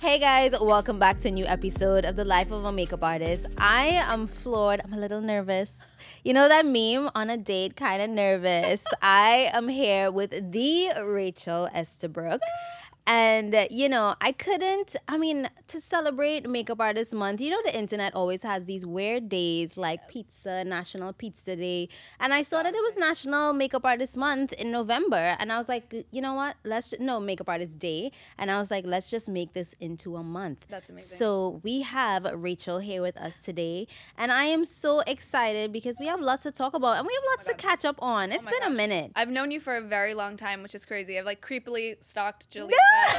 Hey guys, welcome back to a new episode of The Life of a Makeup Artist. I am floored. I'm a little nervous. You know that meme on a date, kind of nervous. I am here with the Rachel Estabrook. And, uh, you know, I couldn't, I mean, to celebrate Makeup Artist Month, you know, the internet always has these weird days like pizza, National Pizza Day. And I saw that it was National Makeup Artist Month in November. And I was like, you know what? Let's, no, Makeup Artist Day. And I was like, let's just make this into a month. That's amazing. So we have Rachel here with us today. And I am so excited because we have lots to talk about and we have lots to catch up on. It's Oh been a minute. I've known you for a very long time, which is crazy. I've like creepily stalked Jaleesa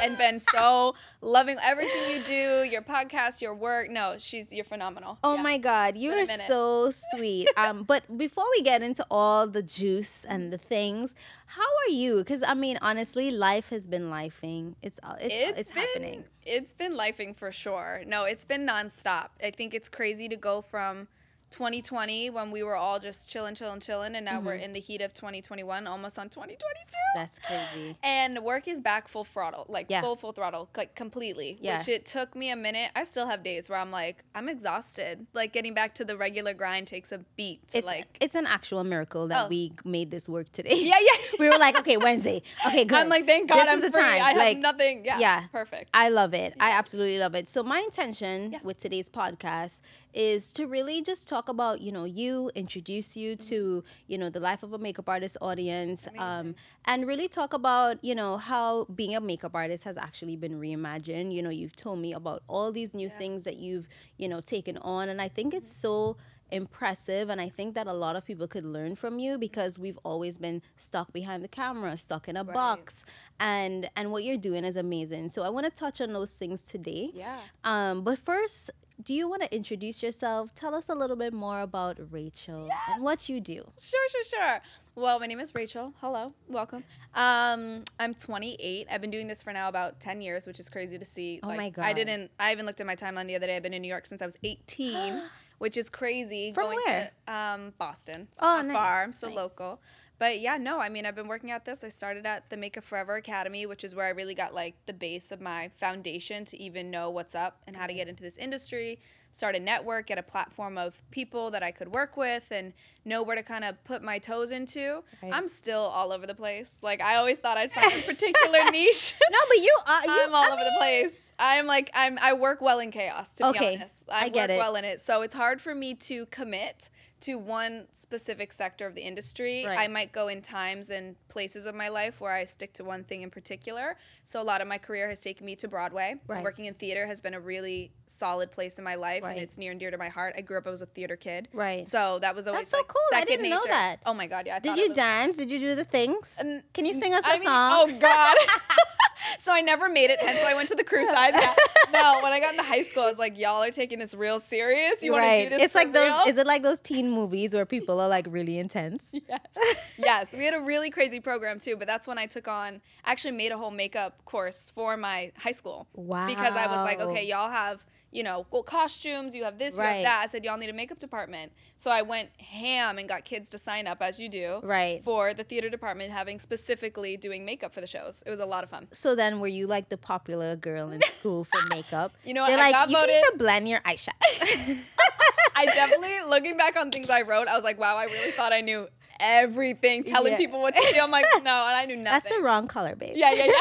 and been so loving everything you do, your podcast, your work. No, she's you're phenomenal. Oh Yeah. my God, you are so sweet. um, but before we get into all the juice and the things, how are you? Because I mean, honestly, life has been lifing. It's uh, it's it's, been, happening. It's been lifing for sure. No, it's been nonstop. I think it's crazy to go from 2020 when we were all just chilling, chilling, chilling, and now we're Mm-hmm. in the heat of 2021, almost on 2022. That's crazy. And work is back full throttle, like Yeah. full full throttle, like completely. Yeah. Which it took me a minute. I still have days where I'm like, I'm exhausted. Like getting back to the regular grind takes a beat. To It's like, it's an actual miracle that Oh. we made this work today. yeah, yeah. we were like, okay, Wednesday. Okay, good. I'm like, thank God This I'm is the free. time. I have Like, nothing. Yeah, yeah. perfect. I love it. I absolutely love it. So my intention Yeah. with today's podcast is to really just talk about, you know, you, introduce you Mm-hmm. to, you know, the life of a makeup artist audience, um, and really talk about, you know, how being a makeup artist has actually been reimagined. You know, you've told me about all these new things that you've, you know, taken on, and I think it's so impressive and i think that a lot of people could learn from you because we've always been stuck behind the camera stuck in a box and and what you're doing is amazing so i want to touch on those things today Yeah. um but first do you want to introduce yourself tell us a little bit more about rachel and what you do Sure, sure, sure. Well, my name is Rachel. Hello, welcome. Um, I'm 28. I've been doing this for now about 10 years, which is crazy to see. Oh like, my god! I didn't. I even looked at my timeline the other day. I've been in New York since I was 18, which is crazy. From going where? To, um, Boston. So Oh, not nice, far. I'm still nice. local. But yeah, no, I mean, I've been working at this. I started at the Makeup Forever Academy, which is where I really got like the base of my foundation to even know what's up and how to get mm-hmm. into this industry. Start a network, get a platform of people that I could work with and know where to kind of put my toes into. Right. I'm still all over the place. Like, I always thought I'd find a particular niche. no but you are you I'm all I over the place. I'm like I'm I work well in chaos to Okay, be honest. I, I get work it. well in it. So it's hard for me to commit to one specific sector of the industry. Right. I might go in times and places of my life where I stick to one thing in particular. So a lot of my career has taken me to Broadway. Right. Working in theater has been a really solid place in my life Right. and it's near and dear to my heart. I grew up as a theater kid. Right. So that was always so like cool. I second didn't know nature. that. Oh my god, yeah. I did you dance did you do the things can you sing us a I mean, song Oh God. so I never made it. Hence why I went to the crew side. Yeah. No, when I got into high school, I was like, y'all are taking this real serious. You want to do this? It's like those. Is it like those teen movies where people are like really intense? Yes. yes. We had a really crazy program too, but that's when I took on actually made a whole makeup course for my high school. Wow. Because I was like, okay, y'all have, you know, well, costumes, you have this, you have that. I said, y'all need a makeup department. So I went ham and got kids to sign up as you do. Right. For the theater department having specifically doing makeup for the shows. It was a lot of fun. So then, were you like the popular girl in school for makeup? You know what, They're I like, got you voted- need to blend your eyeshadow. I definitely, looking back on things I wrote, I was like, wow, I really thought I knew everything, telling Yeah. people what to do. I'm like, no, and I knew nothing. That's the wrong color, babe. Yeah, yeah, yeah.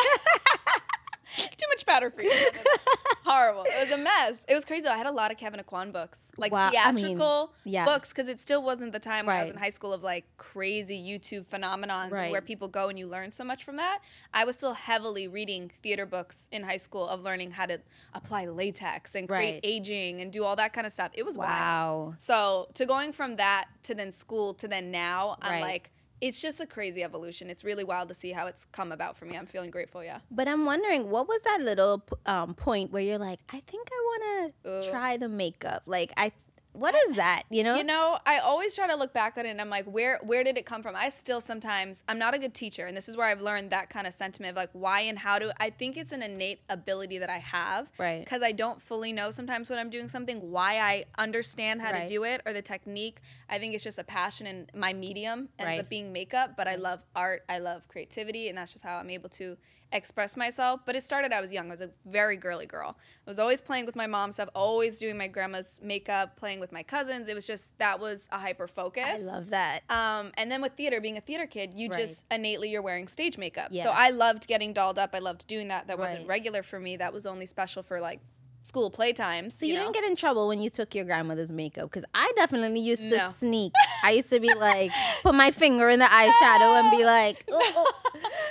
Too much powder for you. Horrible. It was a mess. It was crazy. I had a lot of Kevyn Aucoin books, like Wow, I mean, theatrical yeah. books, because it still wasn't the time when I was in high school of like crazy YouTube phenomenons Right. where people go and you learn so much from that. I was still heavily reading theater books in high school of learning how to apply latex and create Right. aging and do all that kind of stuff. It was wild. Wow. So to going from that to then school to then now, I'm like, it's just a crazy evolution. It's really wild to see how it's come about for me. I'm feeling grateful. Yeah. But I'm wondering, what was that little um, point where you're like, I think I want to try the makeup? Like, I, what is that? You know? You know, I always try to look back on it and I'm like, where where did it come from? I still sometimes I'm not a good teacher, and this is where I've learned that kind of sentiment of like why and how to. I think it's an innate ability that I have, Right. Because I don't fully know sometimes when I'm doing something why I understand how Right. to do it or the technique. I think it's just a passion and my medium ends Right. up being makeup, but I love art, I love creativity, and that's just how I'm able to express myself. But it started I was young. I was a very girly girl. I was always playing with my mom stuff, always doing my grandma's makeup, playing with my cousins. It was just that was a hyper focus. I love that. Um, and then with theater, being a theater kid, you Right. just innately you're wearing stage makeup. Yeah. So I loved getting dolled up. I loved doing that. That wasn't Right. regular for me. That was only special for like school playtime. So you, know? didn't get in trouble when you took your grandmother's makeup because I definitely used to No. sneak. I used to be like, put my finger in the eyeshadow and be like, oh,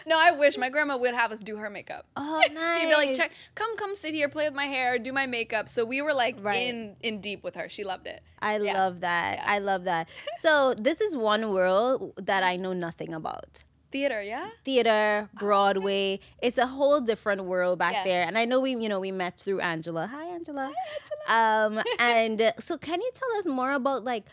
no, I wish my grandma would have us do her makeup. oh nice. She'd be like, check, come, come, sit here, play with my hair, do my makeup. So we were like Right. in in deep with her. She loved it. I Yeah. love that. Yeah. I love that. So this is one world that mm-hmm. I know nothing about. Theater, yeah. Theater, Broadway. It's a whole different world back Yeah. there. And I know we, you know, we met through Angela. Hi, Angela. Hi, Um, and so can you tell us more about like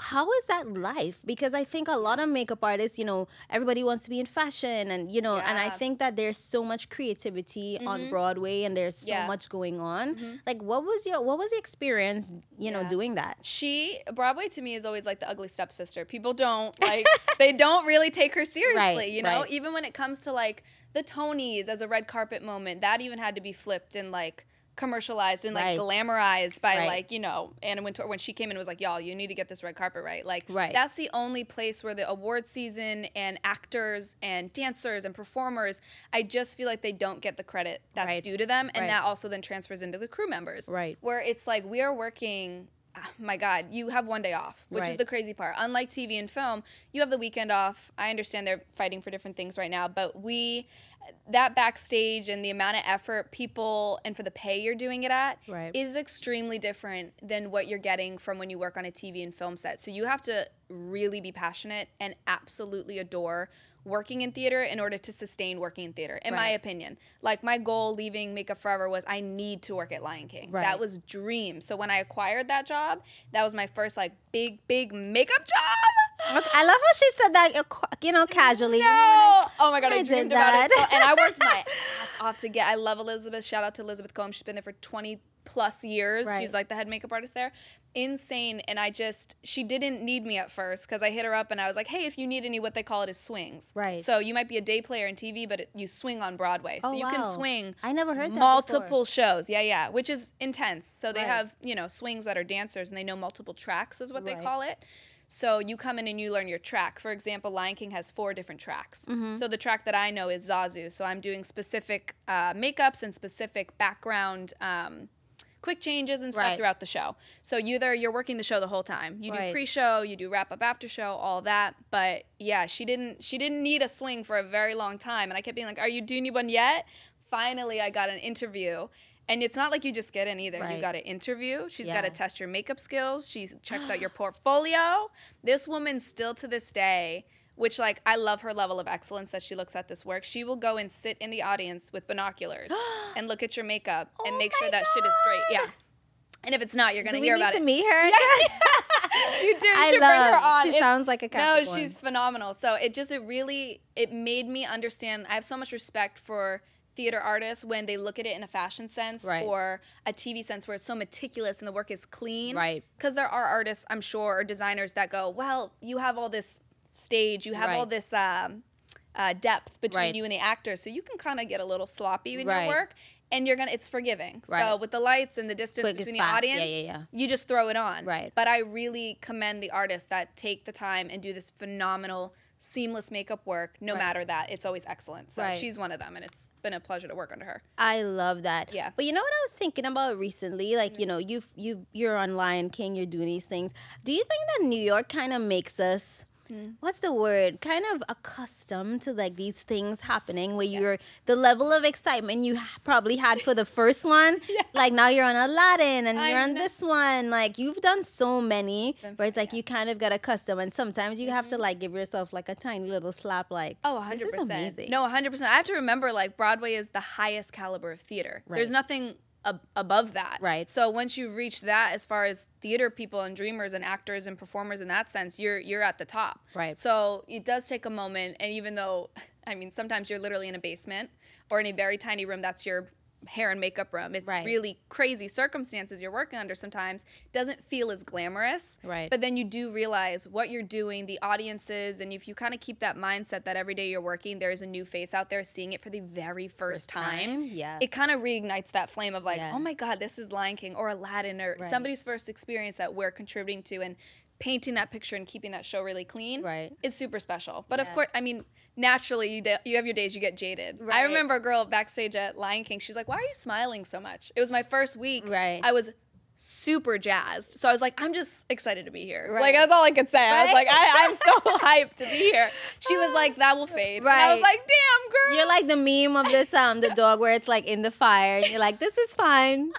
how is that life? Because I think a lot of makeup artists, you know, everybody wants to be in fashion and you know, and I think that there's so much creativity on Mhm. Broadway and there's so Yeah. much going on. Mhm. Like what was your what was the experience, you know, doing that? She Broadway to me is always like the ugly stepsister. People don't like they don't really take her seriously, you know? right. Even when it comes to like the Tonys as a red carpet moment, that even had to be flipped and like commercialized and like Right. glamorized by Right. like, you know, Anna Wintour when she came in and was like, Y'all, you need to get this red carpet right. Like Right. that's the only place where the award season and actors and dancers and performers, I just feel like they don't get the credit that's Right. due to them. And Right. that also then transfers into the crew members Right. where it's like we are working ah, my god you have one day off which is the crazy part unlike tv and film you have the weekend off i understand they're fighting for different things right now but we that backstage and the amount of effort people and for the pay you're doing it at Right. is extremely different than what you're getting from when you work on a tv and film set. So you have to really be passionate and absolutely adore working in theater in order to sustain working in theater in my opinion. Like my goal leaving makeup forever was i need to work at lion king. Right. that was dream. So when i acquired that job that was my first like big big makeup job I love how she said that, uh, you know, casually. you know, no! oh my god, I I, dreamed about it. that. So, and I worked my ass off to get. I love Elizabeth. Shout out to Elizabeth Combs. She's been there for twenty plus years. Right. She's like the head makeup artist there. Insane. And I just she didn't need me at first because I hit her up and I was like, hey, if you need any, what they call it is swings. Right. So you might be a day player in TV, but it, you swing on Broadway. So Oh, you wow. can swing I never heard multiple shows. Yeah, yeah, which is intense. So they Right. have, you know, swings that are dancers and they know multiple tracks is what Right. they call it. So you come in and you learn your track. For example, Lion King has four different tracks. Mm-hmm. So the track that I know is Zazu. So I'm doing specific uh, makeups and specific background um, quick changes and stuff Right. throughout the show. So you either you're working the show the whole time. You do Right. pre-show, you do wrap up after show, all that. But yeah, she didn't she didn't need a swing for a very long time, and I kept being like, "Are you do you one yet?" Finally, I got an interview. And it's not like you just get in either. Right. You got to interview. She's got to test your makeup skills. She checks out your portfolio. This woman still to this day, which like I love her level of excellence that she looks at this work. She will go and sit in the audience with binoculars and look at your makeup oh and Oh make sure that shit is straight. Yeah. And if it's not, you're gonna Do we hear need about to it. meet her? Yeah. you do. I you her love. on. She It's- sounds like a kind. no, Capricorn. she's phenomenal. So it just it really it made me understand. I have so much respect for theater artists when they look at it in a fashion sense Right. or a TV sense where it's so meticulous and the work is clean. Right. Because there are artists, I'm sure, or designers that go, well, you have all this stage, you have all this um, uh, depth between Right. you and the actor, so you can kind of get a little sloppy in Right. your work. And you're gonna, it's forgiving. So with the lights and the distance Quick, between the fast. Yeah, audience, yeah, yeah. you just throw it on. Right. But I really commend the artists that take the time and do this phenomenal, seamless makeup work. No Right. matter that, it's always excellent. So Right. she's one of them, and it's been a pleasure to work under her. I love that. Yeah. But you know what I was thinking about recently? Like, you mm-hmm. know, you've you you're on Lion King, you're doing these things. Do you think that New York kind of makes us Hmm. what's the word? Kind of accustomed to like these things happening where you're the level of excitement you probably had for the first one. yeah. Like now you're on Aladdin and I you're on know. this one. Like you've done so many been where it's like you kind of get accustomed and sometimes you have Mm-hmm. to like give yourself like a tiny little slap like Oh, 100%. is amazing. No, 100%. I have to remember, like, Broadway is the highest caliber of theater. There's nothing ab- above that. Right. So once you reach that, as far as theater people and dreamers and actors and performers in that sense, you're you're at the top. Right. So it does take a moment, and even though, I mean, sometimes you're literally in a basement or in a very tiny room, that's your hair and makeup room. It's Right. really crazy circumstances you're working under sometimes. Doesn't feel as glamorous. Right. But then you do realize what you're doing, the audiences, and if you kind of keep that mindset that every day you're working, there's a new face out there seeing it for the very first, First time. time, yeah. It kind of reignites that flame of like, Yeah. oh my God, this is Lion King or Aladdin or Right. somebody's first experience that we're contributing to and painting that picture and keeping that show really clean Right. is super special. But of course, I mean, naturally you you have your days you get jaded. I remember a girl backstage at Lion King. She was like, "Why are you smiling so much?" It was my first week. Right. I was super jazzed. So I was like, I'm just excited to be here. Right. Like that's all I could say. I was like, I, I'm so hyped to be here. She was like, that will fade. And I was like, damn girl. You're like the meme of this um the dog where it's like in the fire and you're like, this is fine.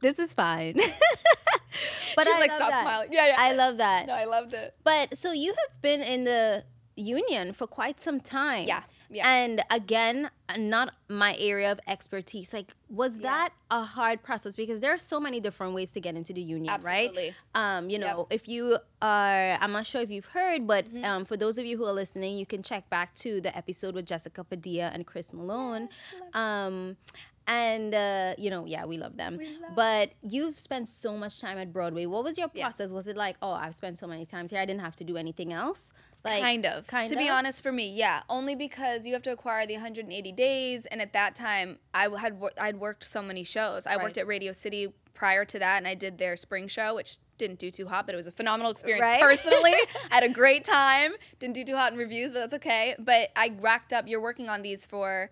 This is fine. but She was I like, stop that. smiling. Yeah, yeah. I love that. no, I loved it. But so you have been in the union for quite some time. Yeah, yeah. And again, not my area of expertise. Like, was Yeah. that a hard process? Because there are so many different ways to get into the union, Absolutely. right? Um, you Yep. Mm-hmm. know, if you are, I'm not sure if you've heard, but um, for those of you who are listening, you can check back to the episode with Jessica Padilla and Chris Malone. Um, and uh, you know, yeah, we love them. but you've spent so much time at Broadway. What was your Yeah. process? Was it like, oh, I've spent so many times here, I didn't have to do anything else? Like, kind of. kind to be honest, for me, yeah. Only because you have to acquire the 180 days, and at that time, I had wor- I'd worked so many shows. I worked at Radio City prior to that, and I did their spring show, which didn't do too hot, but it was a phenomenal experience Right. personally. I had a great time. Didn't do too hot in reviews, but that's okay. But I racked up. You're working on these for.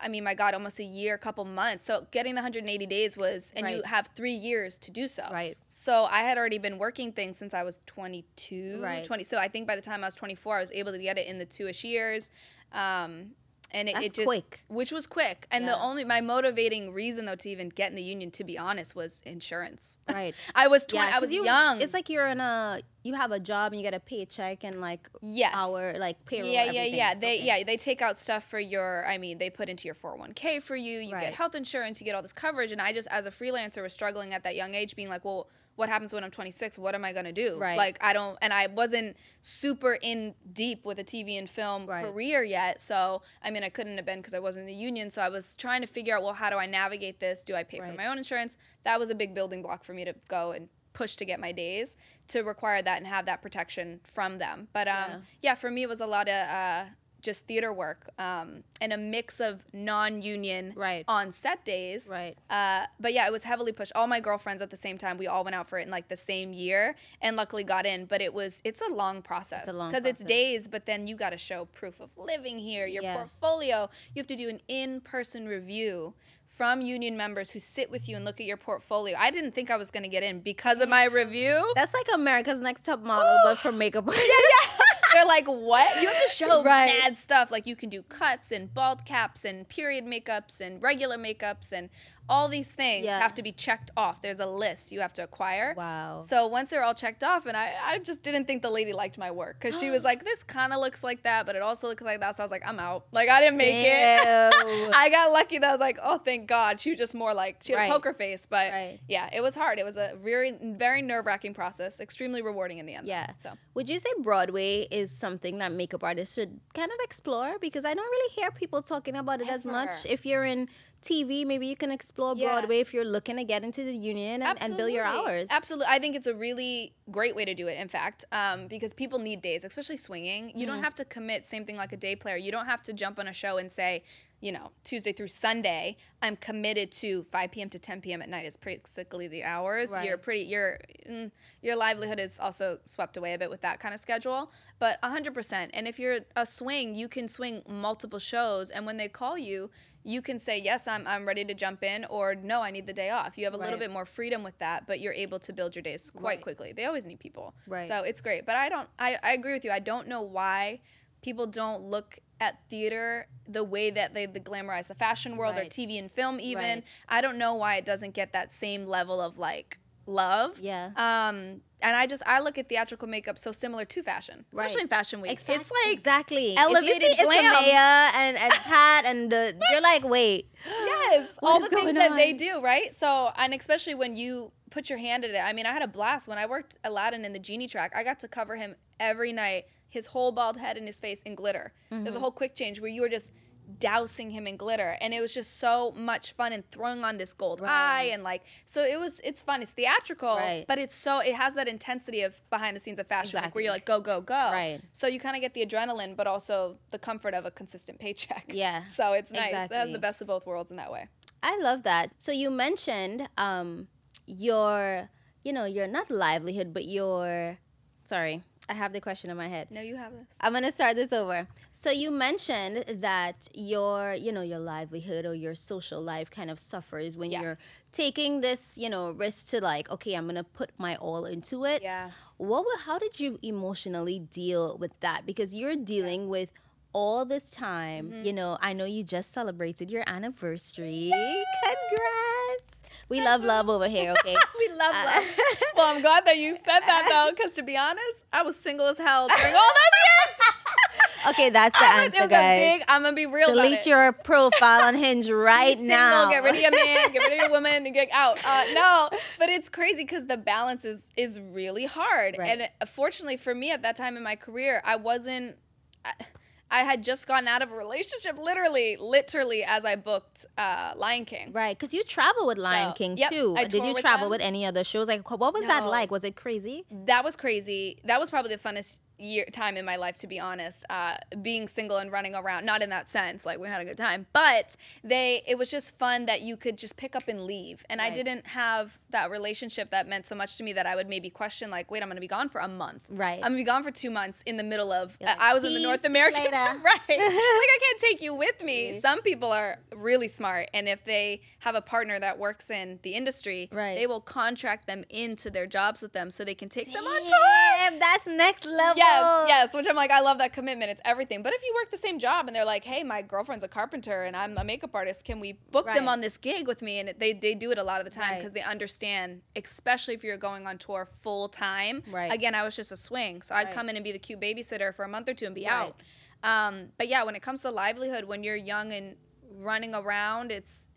I mean, my God, almost a year, a couple months. So getting the 180 days was, and you have three years to do so. Right. So I had already been working things since I was 22, Right. 20. So I think by the time I was 24, I was able to get it in the two-ish years. Um, and it, it just, quick. which was quick. And the only, my motivating reason though to even get in the union, to be honest, was insurance. Right. I was 20, I was you, young. It's like you're in a, you have a job and you get a paycheck and like Yes. our like payroll. yeah, yeah, yeah. They Okay. yeah, they take out stuff for your I mean, they put into your 401k for you, you Right. get health insurance, you get all this coverage and I just as a freelancer was struggling at that young age being like, "Well, what happens when I'm 26? What am I going to do?" Right. Like I don't and I wasn't super in deep with a TV and film Right. career yet. So, I mean, I couldn't have been cuz I wasn't in the union, so I was trying to figure out, well, how do I navigate this? Do I pay for my own insurance? That was a big building block for me to go and push to get my days to require that and have that protection from them. But um, Yeah. yeah. for me, it was a lot of uh, just theater work um, and a mix of non-union Right. on set days. Right. Uh, but yeah, it was heavily pushed. All my girlfriends at the same time, we all went out for it in like the same year, and luckily got in. But it was it's a long process a long because it's process. days. But then you got to show proof of living here, your Yeah. portfolio. You have to do an in-person review. From union members who sit with you and look at your portfolio. I didn't think I was going to get in because of my review. That's like America's Next Top Model, but for makeup artists. They're like, what? You have to show Right. mad stuff. Like you can do cuts and bald caps and period makeups and regular makeups and all these things Yeah. have to be checked off. There's a list you have to acquire. Wow. So once they're all checked off, and I, I just didn't think the lady liked my work because she was like, this kind of looks like that, but it also looks like that. So I was like, I'm out. Like I didn't make it. I got lucky that I was like, oh, thank God. She was just more like she had Right. a poker face, but Right. yeah, it was hard. It was a very, very nerve wracking process. Extremely rewarding in the end. Yeah. So Would you say Broadway is something that makeup artists should kind of explore? Because I don't really hear people talking about it as much. If you're in TV, maybe you can explore Yeah. Broadway if you're looking to get into the union and, and bill your hours. Absolutely. I think it's a really great way to do it, in fact, um, because people need days, especially swinging. You Mm-hmm. don't have to commit, same thing like a day player. You don't have to jump on a show and say, you know, Tuesday through Sunday, I'm committed to 5 p.m. to 10 p.m. at night is basically the hours. Right. You're pretty, your mm, your livelihood is also swept away a bit with that kind of schedule, but 100%. And if you're a swing, you can swing multiple shows, and when they call you, you can say yes i'm, I'm ready to jump in or no i need the day off. You have a little bit more freedom with that but you're able to build your days quite Right. quickly. They always need people. Right. so it's great. But i don't I, I agree with you. I don't know why people don't look at theater the way that they, they glamorize the fashion world or tv and film even. Right. i don't know why it doesn't get that same level of like love Yeah. um and i just i look at theatrical makeup so similar to fashion especially Right. in fashion week Exact- it's like exactly elevated if you see glam. And, and Pat and the, you're like, wait. Yes, all the things going that they do, right? So, and especially when you put your hand in it. I mean, I had a blast when I worked Aladdin in the genie track. I got to cover him every night, his whole bald head and his face in glitter. There's Mm-hmm. a whole quick change where you were just dousing him in glitter and it was just so much fun and throwing on this gold Right. eye and like so it was it's fun it's theatrical Right. but it's so it has that intensity of behind the scenes of fashion week where you're like go go go Right. so you kind of get the adrenaline but also the comfort of a consistent paycheck Yeah, so it's nice exactly. it has the best of both worlds in that way I love that. So you mentioned um your you know your not livelihood but your sorry I have the question in my head. no you have this I'm gonna start this over. So you mentioned that your, you know, your livelihood or your social life kind of suffers when Yeah. you're taking this, you know, risk to like, okay, I'm gonna put my all into it. yeah What? How did you emotionally deal with that? Because you're dealing with all this time. Mm-hmm. You know, I know you just celebrated your anniversary. Congrats! We love love over here. Okay. we love Uh, love well i'm glad that you said that though because to be honest i was single as hell during all those years okay, that's the I answer, was guys. a big i'm gonna be real about Delete your profile on Hinge right Be now. Single, get rid of your man, get rid of your woman, and get out. Uh, no, but it's crazy because the balance is is really hard. Right. And uh, fortunately for me, at that time in my career, I wasn't. I, I had just gotten out of a relationship, literally, literally, as I booked uh, Lion King. Right, because you travel with Lion So, King yep, too. I Did you with travel them. with any other shows? Like, what was that like? Was it crazy? That was crazy. That was probably the funnest year time in my life, to be honest. Uh, being single and running around, not in that sense, like we had a good time, but they. It was just fun that you could just pick up and leave, and I didn't have that relationship that meant so much to me that I would maybe question, like, wait, I'm gonna be gone for a month. Right. I'm gonna be gone for two months in the middle of. Like, I was in the North American, later." right? like I can't take you with me. Yeah. Some people are really smart, and if they have a partner that works in the industry, Right. they will contract them into their jobs with them so they can take them on tour. Damn, that's next level. Yes, yes, which I'm like, I love that commitment. It's everything. But if you work the same job and they're like, hey, my girlfriend's a carpenter and I'm a makeup artist, can we book Right. them on this gig with me? And they, they do it a lot of the time Right. because they understand, especially if you're going on tour full time. Right. Again, I was just a swing. So I'd Right. come in and be the cute babysitter for a month or two and be Right. out. Um, but yeah, when it comes to livelihood, when you're young and running around, it's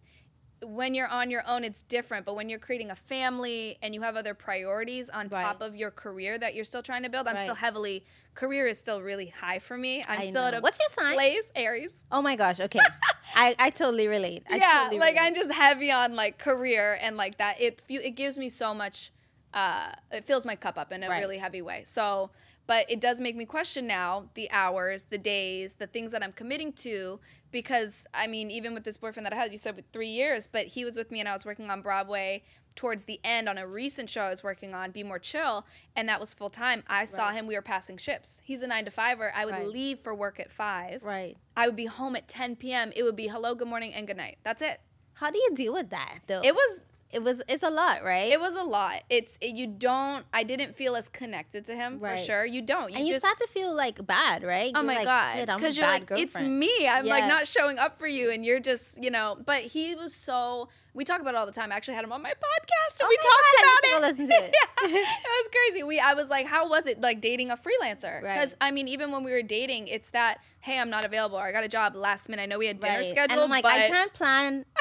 when you're on your own, it's different. But when you're creating a family and you have other priorities on Right. top of your career that you're still trying to build, I'm Right. still heavily career is still really high for me. I'm I still at a What's your sign? place, Aries. Oh my gosh. Okay, I, I totally relate. I yeah, totally like relate. I'm just heavy on like career and like that. It it gives me so much. Uh, it fills my cup up in a Right. really heavy way. So, but it does make me question now the hours, the days, the things that I'm committing to. Because I mean, even with this boyfriend that I had, you said with three years, but he was with me and I was working on Broadway towards the end on a recent show I was working on, Be More Chill, and that was full time. I saw him. We were passing ships. He's a nine to fiver. I would Right. leave for work at five. right. I would be home at 10 p.m. It would be hello, good morning, and good night. That's it. How do you deal with that though? It was it was it's a lot, right? it was a lot. It's it, you don't. I didn't feel as connected to him Right. for sure. You don't. You and you just. start to feel like bad, right? Oh You're my like, god! Shit, I'm a Because you're like, it's me. I'm like not showing up for you, and you're just, you know. But he was so. We talk about it all the time. I actually had him on my podcast, and Oh we talked God, about it. listen to it. yeah, it was crazy. We, I was like, how was it like dating a freelancer? Right. Because I mean, even when we were dating, it's that, hey, I'm not available, or I got a job last minute. I know we had dinner Right. scheduled, And I'm like, I can't plan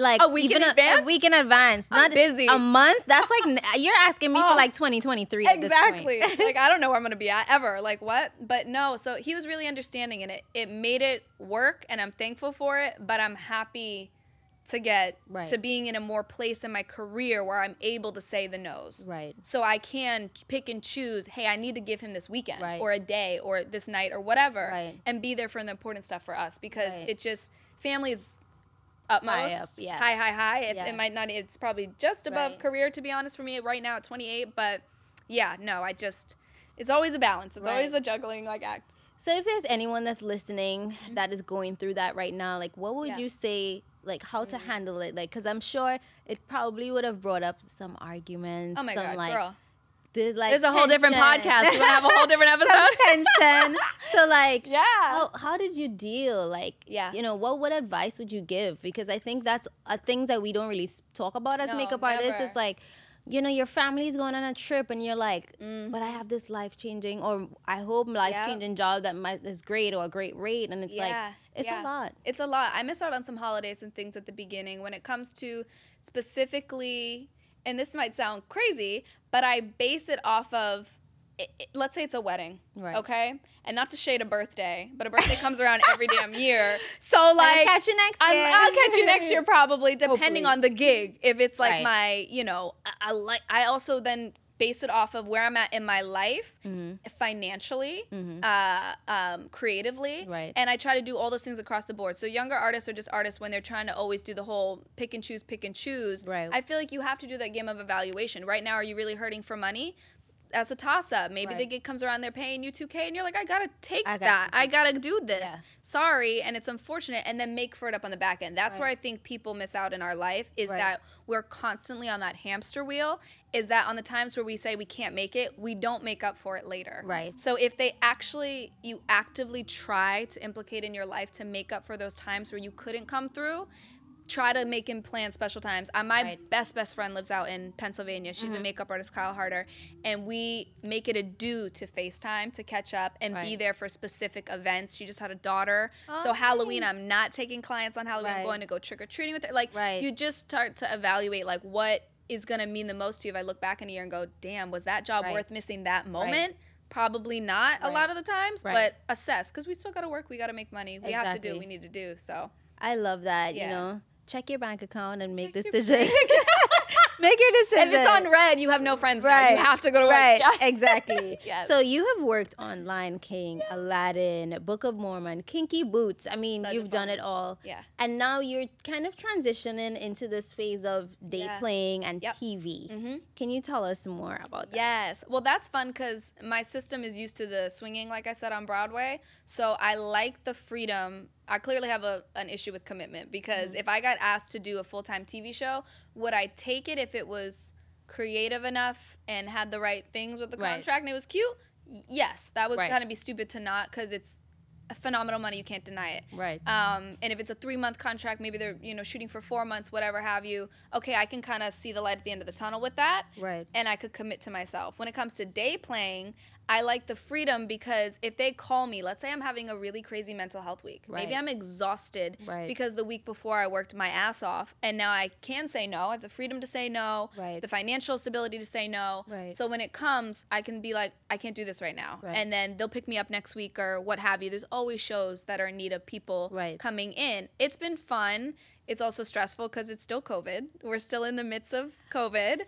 like A week in a, advance? a week in advance. I'm Not busy. A month. That's like you're asking me Oh. for like 2023 at this point. exactly like i don't know where i'm gonna be at ever like what but no so he was really understanding and it it made it work and i'm thankful for it but i'm happy to get Right. to being in a more place in my career where i'm able to say the no's Right. so i can pick and choose hey i need to give him this weekend Right. or a day or this night or whatever Right. and be there for the important stuff for us because it just family's upmost up, yeah. high high high if Yeah. it might not it's probably just above Right. career to be honest for me right now at 28 but yeah no i just it's always a balance it's always a juggling like act So if there's anyone that's listening that is going through that right now, like what would Mm-hmm. Yeah. You say like how to handle it? Like cuz I'm sure it probably would have brought up some arguments, oh my some god like girl there's like there's a whole different podcast want to have a whole different episode tension. So like yeah how, how did you deal like Yeah. you know what what advice would you give because i think that's uh, things that we don't really talk about as No, makeup artists never. it's like you know your family's going on a trip and you're like Mm. but i have this life changing or i hope life changing job that might is great or a great rate and it's like it's yeah. a lot It's a lot. I miss out on some holidays and things at the beginning when it comes to specifically, and this might sound crazy, but I base it off of it, it- let's say it's a wedding, Right. okay, and not to shade a birthday, but a birthday comes around every damn year. So like, I'll catch you next year. I'll catch you next year probably, depending Hopefully. on the gig. If it's like Right. my, you know, I, I like. I also then base it off of where I'm at in my life, Mm-hmm. financially, uh, um, creatively, Right. And I try to do all those things across the board. So younger artists are just artists when they're trying to always do the whole pick and choose, pick and choose. Right. I feel like you have to do that game of evaluation. Right now, are you really hurting for money? That's a toss up. Maybe the gig comes around, they're paying you 2K, and you're like, I gotta take I got that. to I gotta do this. Yeah. Sorry. And it's unfortunate. And then make for it up on the back end. That's Right. where I think people miss out in our life is Right. that we're constantly on that hamster wheel. Is that on the times where we say we can't make it, we don't make up for it later. Right. So if they actually, you actively try to implicate in your life to make up for those times where you couldn't come through, try to make him plan special times. Uh, my Right. best best friend lives out in Pennsylvania. She's Mm-hmm. a makeup artist, Kyle Harder, and we make it a do to FaceTime to catch up and be there for specific events. She just had a daughter, Oh, so Halloween, nice. I'm not taking clients on Halloween. I'm going to go trick or treating with her. Like Right. you just start to evaluate like what is gonna mean the most to you if I look back in a year and go, damn, was that job Right. worth missing that moment? Probably not a lot of the times, Right. but assess because we still got to work. We got to make money. We have to do what we need to do. So I love that. Yeah. You know, check your bank account and make Check your decisions. make your decision. if it's on red, you have no friends. Now. You have to go to work. Right, Yeah. exactly. Yes. So you have worked on Lion King, Aladdin, Book of Mormon, Kinky Boots. I mean, Such you've done it all. Yeah. And now you're kind of transitioning into this phase of date Yeah. playing and Yep. TV. Mhm. Can you tell us more about that? Yes. Well, that's fun because my system is used to the swinging, like I said, on Broadway. So I like the freedom. I clearly have a, an issue with commitment because Mm-hmm. if I got asked to do a full time TV show, would I take it if it was creative enough and had the right things with the Right. contract and it was cute? Yes. That would Right. kind of be stupid to not because it's a phenomenal money. You can't deny it. Right. Um, and if it's a three month contract, maybe they're you know shooting for four months, whatever have you. Okay, I can kind of see the light at the end of the tunnel with that, Right. and I could commit to myself. When it comes to day playing, I like the freedom because if they call me, let's say I'm having a really crazy mental health week, maybe I'm exhausted Right. because the week before I worked my ass off, and now I can say no. I have the freedom to say no, Right. the financial stability to say no. Right. So when it comes, I can be like, I can't do this right now, Right. and then they'll pick me up next week or what have you. There's always shows that are in need of people Right. coming in. It's been fun. It's also stressful because it's still COVID. We're still in the midst of COVID.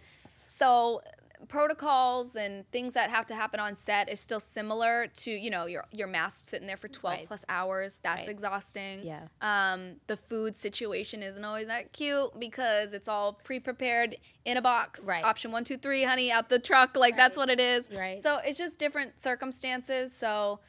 So protocols and things that have to happen on set is still similar to, you know, your your mask sitting there for 12 Right. plus hours. That's Right. exhausting. Yeah. Um, the food situation isn't always that cute because it's all pre-prepared in a box. Right. Option one, two, three, honey, out the truck. Like that's what it is. Right. So it's just different circumstances. So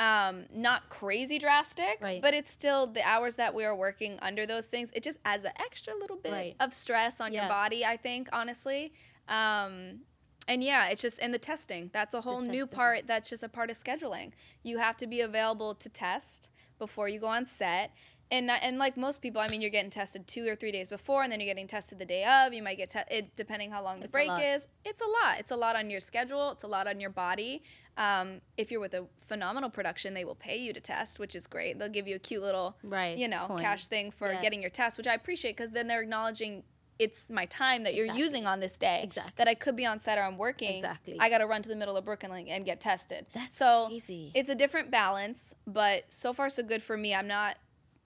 um, not crazy drastic, Right. but it's still the hours that we are working under those things. It just adds an extra little bit Right. of stress on your body, I think, honestly. Um, and yeah, it's just and the testing. That's a whole new testing. part. That's just a part of scheduling. You have to be available to test before you go on set. And, and like most people, I mean, you're getting tested two or three days before, and then you're getting tested the day of. You might get te- it depending how long the It's break is. It's a lot. It's a lot on your schedule. It's a lot on your body. Um, if you're with a phenomenal production, they will pay you to test, which is great. They'll give you a cute little, Right, you know, coin. cash thing for Yeah. getting your test, which I appreciate because then they're acknowledging it's my time that you're using on this day. Exactly. That I could be on set or I'm working. Exactly. I got to run to the middle of Brooklyn and get tested. That's so crazy. it's a different balance, but so far so good for me. I'm not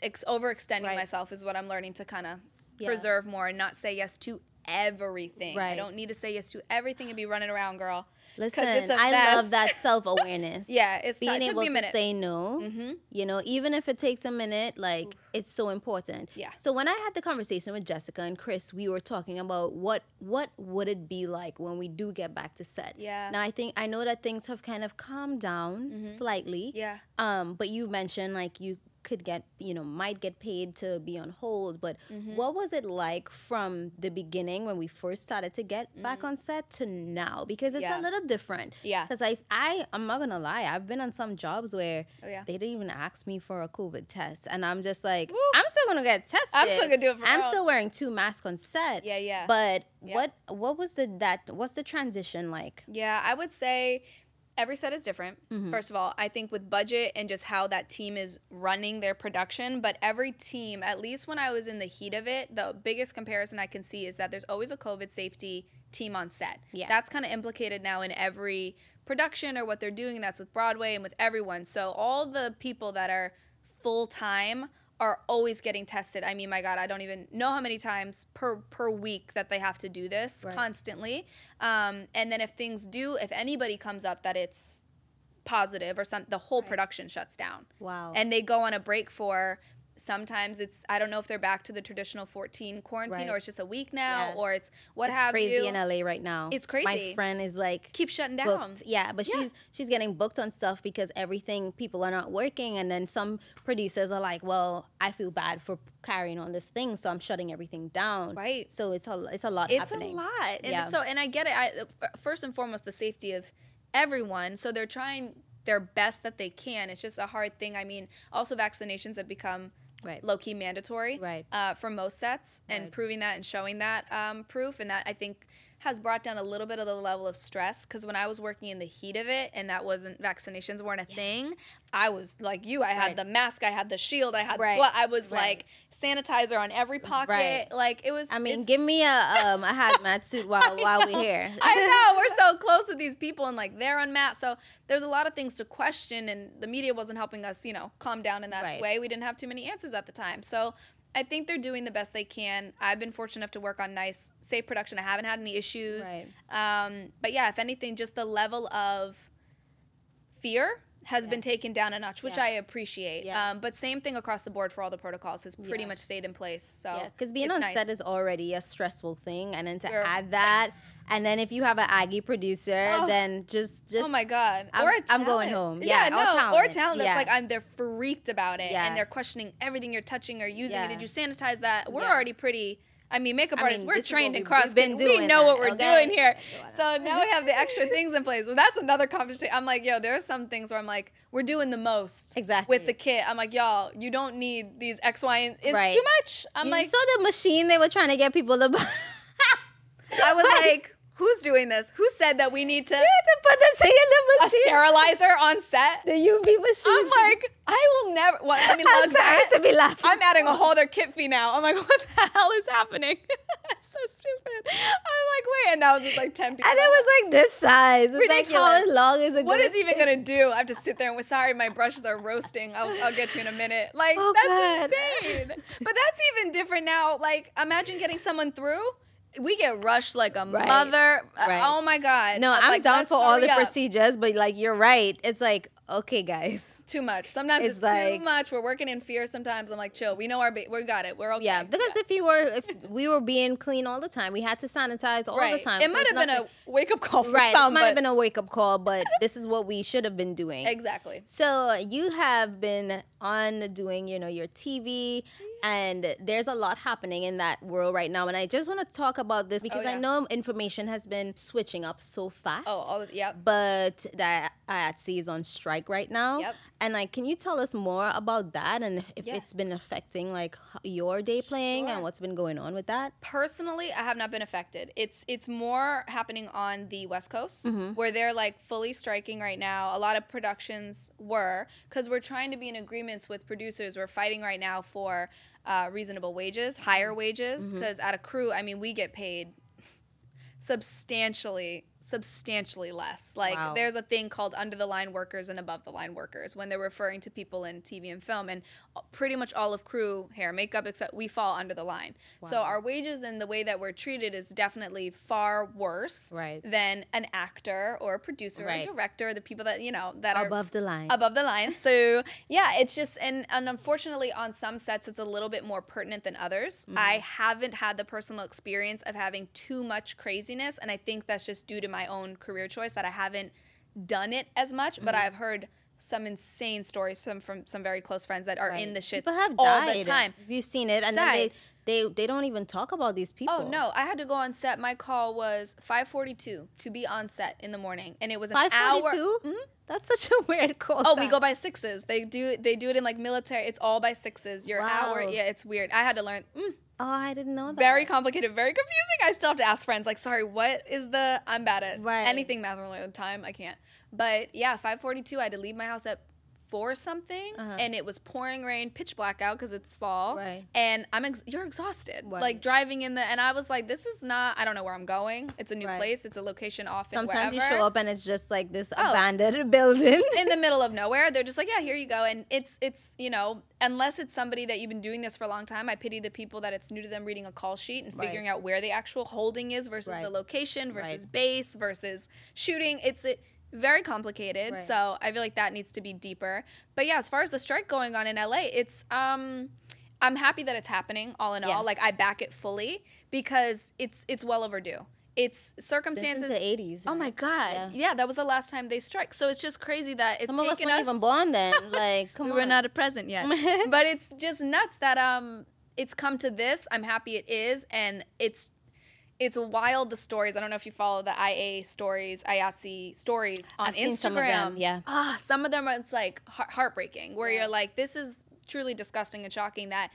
ex- overextending Right. myself is what I'm learning to kind of Yeah. preserve more and not say yes to everything. I don't need to say yes to everything and be running around, girl. Listen, I love that self awareness. Yeah, it's Being it able to say no, Mhm. you know, even if it takes a minute, like it's so important. Yeah. So when I had the conversation with Jessica and Chris, we were talking about what what would it be like when we do get back to set. Yeah. Now I think I know that things have kind of calmed down slightly. Mm-hmm. Yeah. Um, but you mentioned like you could get, you know, might get paid to be on hold. But Mm-hmm. what was it like from the beginning when we first started to get back on set to now? Because it's Mm-hmm. Yeah. a little different. Yeah. Because I, I, I'm not gonna lie, I've been on some jobs where Oh, yeah. they didn't even ask me for a COVID test, and I'm just like, Woo. I'm still gonna get tested. I'm still gonna do it for I'm still wearing two masks on set. Yeah, yeah. But Yeah. what, what was the that? What's the transition like? Yeah, I would say every set is different. Mm-hmm. First of all, I think with budget and just how that team is running their production, but every team, at least when I was in the heat of it, the biggest comparison I can see is that there's always a COVID safety team on set. Yes. That's kind of implicated now in every production or what they're doing, and that's with Broadway and with everyone. So all the people that are full time are always getting tested. I mean, my God, I don't even know how many times per per week that they have to do this Right. constantly. Um, and then if things do, if anybody comes up that it's positive or some, the whole production shuts down. Wow. And they go on a break for. Sometimes it's I don't know if they're back to the traditional 14 quarantine Right. or it's just a week now Yeah. or it's what it's have crazy you. in LA right now. It's crazy. My friend is like Keep shutting down. booked. Yeah, but Yeah. she's she's getting booked on stuff because everything people are not working, and then some producers are like, "Well, I feel bad for carrying on this thing, so I'm shutting everything down." Right. So it's a it's a lot it's happening. a lot and Yeah. so and i get it I, uh, f- first and foremost the safety of everyone so they're trying their best that they can it's just a hard thing i mean also vaccinations have become Right. low-key mandatory Right. uh, for most sets and Right. proving that and showing that um, proof and that i think has brought down a little bit of the level of stress because when i was working in the heat of it and that wasn't vaccinations weren't a thing i was like you i had Right. the mask i had the shield i had Right. blood i was Right. like sanitizer on every pocket Right. like it was I mean, give me a um a hazmat suit while while we're here. I know we're so close with these people and like they're unmasked. So there's a lot of things to question, and the media wasn't helping us, you know, calm down in that Right. way. We didn't have too many answers at the time. So I think they're doing the best they can. I've been fortunate enough to work on nice, safe production. I haven't had any issues. Right. Um, but yeah, if anything, just the level of fear has Yeah. been taken down a notch, which Yeah. I appreciate. Yeah. Um, but same thing across the board for all the protocols has pretty much stayed in place. So Yeah, because being on nice. set is already a stressful thing, and then to add that, and then if you have an Aggie producer, Oh. then just oh just oh my god! I'm- or a I'm going home. Yeah, Yeah, no, or or talent. talent. That's Yeah. like I'm. They're freaked about it, Yeah. and they're questioning everything you're touching or using. Yeah. Did you sanitize that? We're Yeah. already pretty. I mean, makeup I artists, mean, we're trained in cross. been we doing know what we're okay? doing here. So now we have the extra things in place. Well, that's another conversation. I'm like, yo, there are some things where I'm like, we're doing the most Exactly. with the kit. I'm like, y'all, you don't need these X, Y, and it's Right. too much. I'm you like, saw the machine they were trying to get people to buy. I was like, who's doing this? Who said that we need to to put the thing in the a sterilizer on set? the UV machine. I'm like, I will never. What? I mean, I'm sorry to be laughing. I'm adding a whole other kit fee now. I'm like, what the hell is happening? So stupid. I'm like, wait, and now it's just like ten people. and it was like this size. It's like how Ridiculous. long is it? what gonna even gonna do? I have to sit there and sorry, my brushes are roasting. I'll, I'll get to you in a minute. Like Oh, that's God. insane. But that's even different now. Like imagine getting someone through. We get rushed like a Right. mother. Uh, Right. Oh my god. No, I'm like, down for all the procedures, but like you're right. It's like okay, guys. Too much. Sometimes it's, It's like- too much. We're working in fear. Sometimes I'm like, chill. We know our. Ba- we got it. We're okay. Yeah, because if you were, if we were being clean all the time, we had to sanitize all right. the time. It so might have been a wake up call for right. some, it might have been a wake up call, but this is what we should have been doing. exactly. So you have been on doing, you know, your TV, and there's a lot happening in that world right now. And I just want to talk about this because oh, I Oh, yeah. know information has been switching up so fast. Oh, all this. Yep. but that IATSE is on strike right now. Yep. And like, can you tell us more about that and if Yeah. it's been affecting like your day playing Sure. and what's been going on with that? personally i have not been affected it's it's more happening on the west coast Mhm. where they're like fully striking right now a lot of productions were because we're trying to be in agreements with producers we're fighting right now for uh, reasonable wages higher wages Mm-hmm. because at a crew i mean we get paid substantially substantially less like Wow. there's a thing called under the line workers and above the line workers when they're referring to people in tv and film and pretty much all of crew hair makeup except we fall under the line so our wages and the way that we're treated is definitely far worse Right. than an actor or a producer Right. or a director the people that you know that are Above the line. above the line. So yeah, it's just and, and unfortunately on some sets it's a little bit more pertinent than others. Mm-hmm. I haven't had the personal experience of having too much craziness, and I think that's just due to my own career choice that I haven't done it as much. But Mm-hmm. I've heard some insane stories some from some very close friends that are in the shit People have all died. the time. Have you seen it? And Died. then they, they they don't even talk about these people. Oh no! I had to go on set. My call was 5:42 to be on set in the morning, and it was an Five hour. forty two. Mhm. That's such a weird call. Oh, we go by sixes. They do they do it in like military. It's all by sixes. Your hour. Yeah, it's weird. I had to learn. Mm, Oh, I didn't know that. very complicated, very confusing. I still have to ask friends like, sorry, what is the? I'm bad at Right. anything math related time. I can't. But yeah, 5:42. I had to leave my house at four something, Uh-huh. and it was pouring rain, pitch black out because it's fall. Right. And I'm ex- you're exhausted, Right. like driving in the. And I was like, this is not. I don't know where I'm going. It's a new Right. place. It's a location off. Sometimes you show up and it's just like this Oh. abandoned building. in the middle of nowhere. They're just like, yeah, here you go. And it's it's you know, unless it's somebody that you've been doing this for a long time, I pity the people that it's new to them reading a call sheet and figuring out where the actual holding is versus the location versus base versus shooting. It's it, very complicated. Right. So I feel like that needs to be deeper. But yeah, as far as the strike going on in LA, it's um. I'm happy that it's happening. All in all, like I back it fully because it's it's well overdue. It's Since circumstances. the 80s. Oh my god! Yeah. Yeah. that was the last time they struck. So it's just crazy that it's Some of us weren't even born then. Like, come we on. were not a present yet. but it's just nuts that um it's come to this. I'm happy it is, and it's it's wild the stories. I don't know if you follow the IA stories, IATSE stories on I've Instagram. some of them, yeah. Ah, some of them are it's like heart- heartbreaking, where Yeah. you're like, this is truly disgusting and shocking that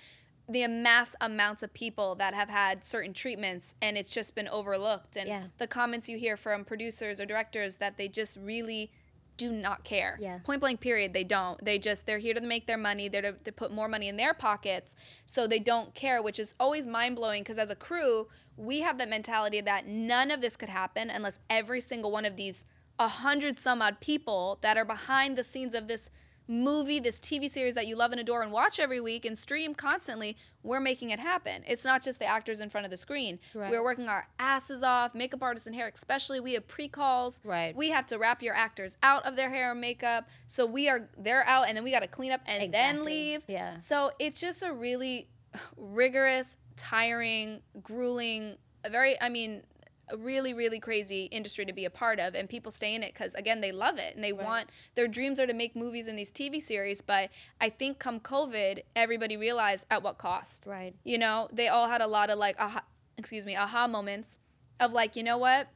the mass amounts of people that have had certain treatments and it's just been overlooked and Yeah. the comments you hear from producers or directors that they just really do not care. Yeah. Point blank period, they don't. They just they're here to make their money. They're to, to put more money in their pockets, so they don't care, which is always mind blowing because as a crew, we have that mentality that none of this could happen unless every single one of these a hundred some odd people that are behind the scenes of this movie, this TV series that you love and adore and watch every week and stream constantly, we're making it happen. It's not just the actors in front of the screen. Right. We're working our asses off, makeup artists and hair especially. We have pre-calls. Right. We have to wrap your actors out of their hair and makeup. So we are they're out and then we got to clean up and then leave. Yeah. So it's just a really rigorous, tiring, grueling, a very I mean a really really crazy industry to be a part of and people stay in it cuz again they love it and they Right. want their dreams are to make movies and these TV series but I think come covid everybody realized at what cost Right. you know they all had a lot of like aha excuse me aha moments of like you know what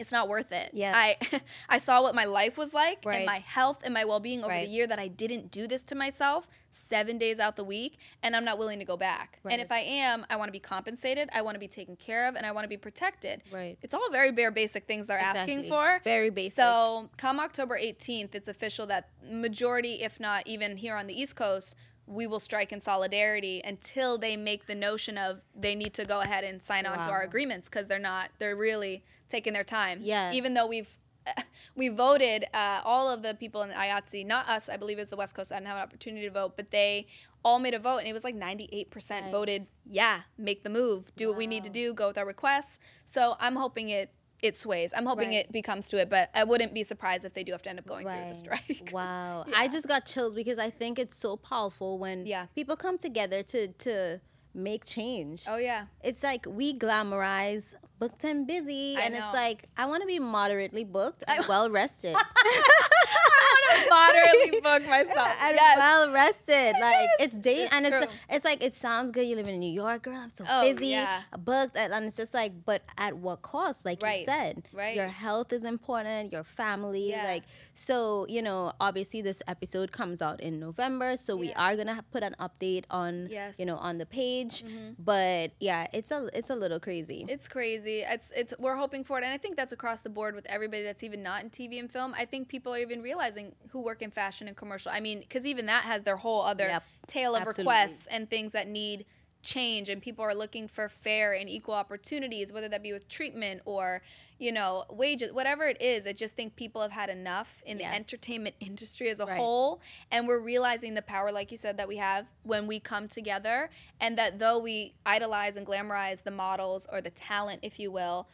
it's not worth it Yeah. i i saw what my life was like Right. and my health and my well-being over Right. the year that i didn't do this to myself seven days out the week and i'm not willing to go back Right. and if i am i want to be compensated i want to be taken care of and i want to be protected Right. it's all very bare basic things they're asking for Very basic. so come october 18th it's official that majority if not even here on the east coast we will strike in solidarity until they make the notion of they need to go ahead and sign on to our agreements because they're not they're really taking their time Yeah. even though we've we voted uh, all of the people in IATSE, not us, I believe is the West Coast. I didn't have an opportunity to vote, but they all made a vote, and it was like 98% Right. voted, yeah, make the move, do what we need to do, go with our requests. So I'm hoping it it sways. I'm hoping Right. it becomes to it, but I wouldn't be surprised if they do have to end up going through the strike. Wow. Yeah. I just got chills because I think it's so powerful when Yeah. people come together to to make change. Oh yeah. It's like we glamorize booked and busy, I and know. it's like I want to be moderately booked and well rested. I want to moderately book myself. and yes. well rested. Like it's date, It's and it's true. it's like it sounds good. You live in New York, girl. I'm so Oh, busy, yeah. booked, and it's just like, but at what cost? Like Right, you said, right. Your health is important. Your family, Yeah. like so. You know, obviously this episode comes out in November, so we are gonna put an update on Yes. you know on the page. Mhm. But yeah, it's a it's a little crazy. It's crazy. It's it's we're hoping for it, and I think that's across the board with everybody that's even not in TV and film. I think people are even realizing who work in fashion and commercial. I mean, because even that has their whole other Yep. tale of Absolutely. requests and things that need change, and people are looking for fair and equal opportunities, whether that be with treatment or you know wages, whatever it is. I just think people have had enough in Yeah. the entertainment industry as a Right. whole, and we're realizing the power, like you said, that we have when we come together, and that though we idolize and glamorize the models or the talent, if you will,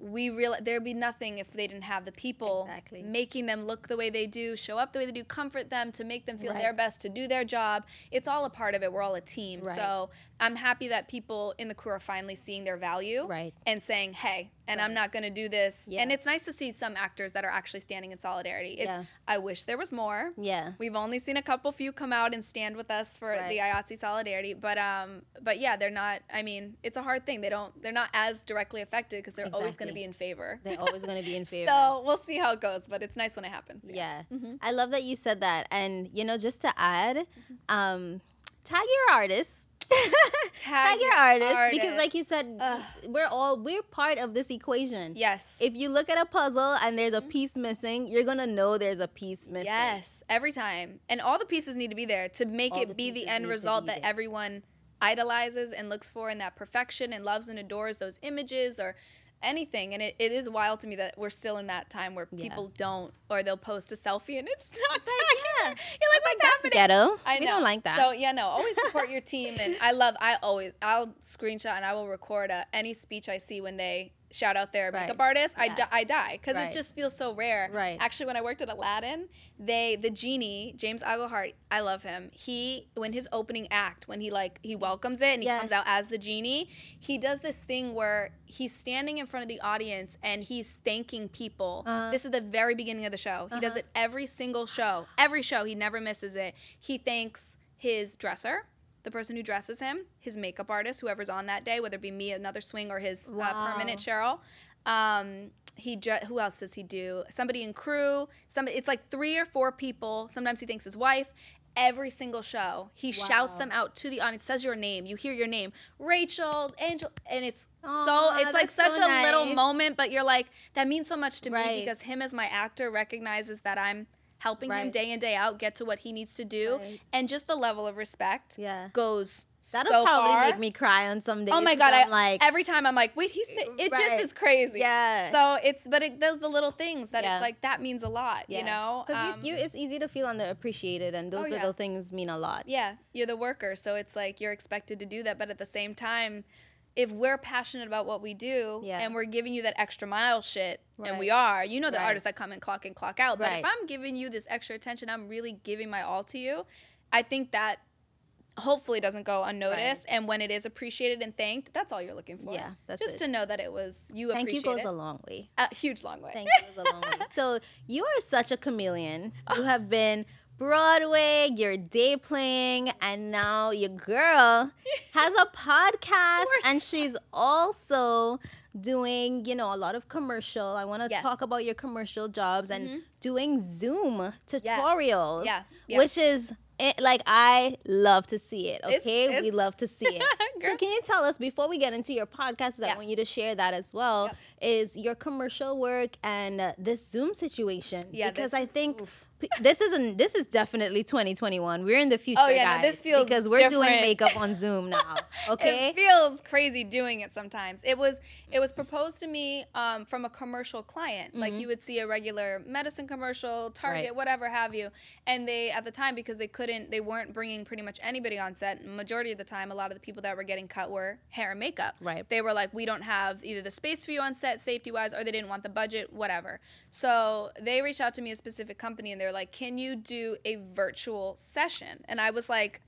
we real there'd be nothing if they didn't have the people Exactly. making them look the way they do, show up the way they do, comfort them to make them feel Right. their best to do their job. It's all a part of it. We're all a team. Right. So I'm happy that people in the crew are finally seeing their value Right. and saying, "Hey," and I'm not going to do this. Yeah. And it's nice to see some actors that are actually standing in solidarity. It's Yeah. I wish there was more. Yeah. We've only seen a couple few come out and stand with us for Right. the IATSE solidarity, but um, but yeah, they're not. I mean, it's a hard thing. They don't. They're not as directly affected because they're always going to be in favor. They're always gonna be in favor. So we'll see how it goes, but it's nice when it happens. Yeah. Mhm. I love that you said that. And, you know, just to add, Mm-hmm. um, tag your artists. Tag your artist, because, like you said, Ugh. we're all we're part of this equation. Yes. If you look at a puzzle and there's a mm-hmm. piece missing, you're gonna know there's a piece missing. Yes, every time. And all the pieces need to be there to make All the it be the end result that there. everyone idolizes and looks for in that perfection and loves and adores those images or anything. And it, it is wild to me that we're still in that time where Yeah. people don't or they'll post a selfie and it's not like, yeah. You're like, what's That's happening? ghetto. I we know. don't like that. So yeah, no, always support your team, and I love. I always I'll screenshot and I will record uh, any speech I see when they shout out their Right. makeup artist. I, di- I die because Right. it just feels so rare. Right. Actually, when I worked at Aladdin, they the genie James Iglehart, I love him. He when his opening act when he like he welcomes it and he Yeah. comes out as the genie, he does this thing where he's standing in front of the audience and he's thanking people. Uh-huh. This is the very beginning of the show. He does Uh-huh. it every single show. Every show, he never misses it. He thanks his dresser, the person who dresses him, his makeup artist, whoever's on that day, whether it be me, another swing, or his uh, permanent Cheryl. Um, he who else does he do? Somebody in crew. Somebody. It's like three or four people. Sometimes he thinks his wife. Every single show, he shouts them out to the audience. Says your name. You hear your name, Rachel, Angel, and it's so. It's like such so a little moment, but you're like that means so much to me because him as my actor recognizes that I'm helping him day in day out get to what he needs to do, Right. and just the level of respect Yeah. goes That'll so probably far. make me cry on some days. Oh my god! I I'm like, every time I'm like, wait, he's it Right. just is crazy. yeah. So it's but it those the little things that Yeah. it's like that means a lot. You know. because Um, you, it's easy to feel underappreciated, and those Oh, yeah. little things mean a lot. yeah, you're the worker, so it's like you're expected to do that. But at the same time, if we're passionate about what we do Yeah. and we're giving you that extra mile shit, and we are, you know, the Right. artists that come and clock in, clock out. But if I'm giving you this extra attention, I'm really giving my all to you. I think that hopefully doesn't go unnoticed. And when it is appreciated and thanked, that's all you're looking for. Yeah, that's just it. to know that it was you Thank you goes it. a long way. a huge long way. Thank you goes a long way. So you are such a chameleon. You have been Broadway, you're day playing, and now your girl has a podcast, and she's also doing, you know, a lot of commercial. I want to Yes. talk about your commercial jobs and Mhm. doing Zoom tutorials, Yeah, yeah. which is it, like I love to see it. It's- Okay, we love to see it. so can you tell us before we get into your podcast? I Yeah. want you to share that as well. Yep. Is your commercial work and uh, this Zoom situation? Yeah, because I think oof. This isn't. This is definitely 2021. We're in the future. Oh, yeah, no, this feels because we're doing makeup on Zoom now. Okay. It feels crazy doing it sometimes. It was it was proposed to me um, from a commercial client. Like Mhm. you would see a regular medicine commercial, Target, Right. whatever have you. And they at the time because they couldn't they weren't bringing pretty much anybody on set. Majority of the time a lot of the people that were getting cut were hair and makeup. Right. They were like we don't have either the space for you on set safety wise or they didn't want the budget, whatever. So they reached out to me a specific company and they're like, "Can you do a virtual session?" And I was like,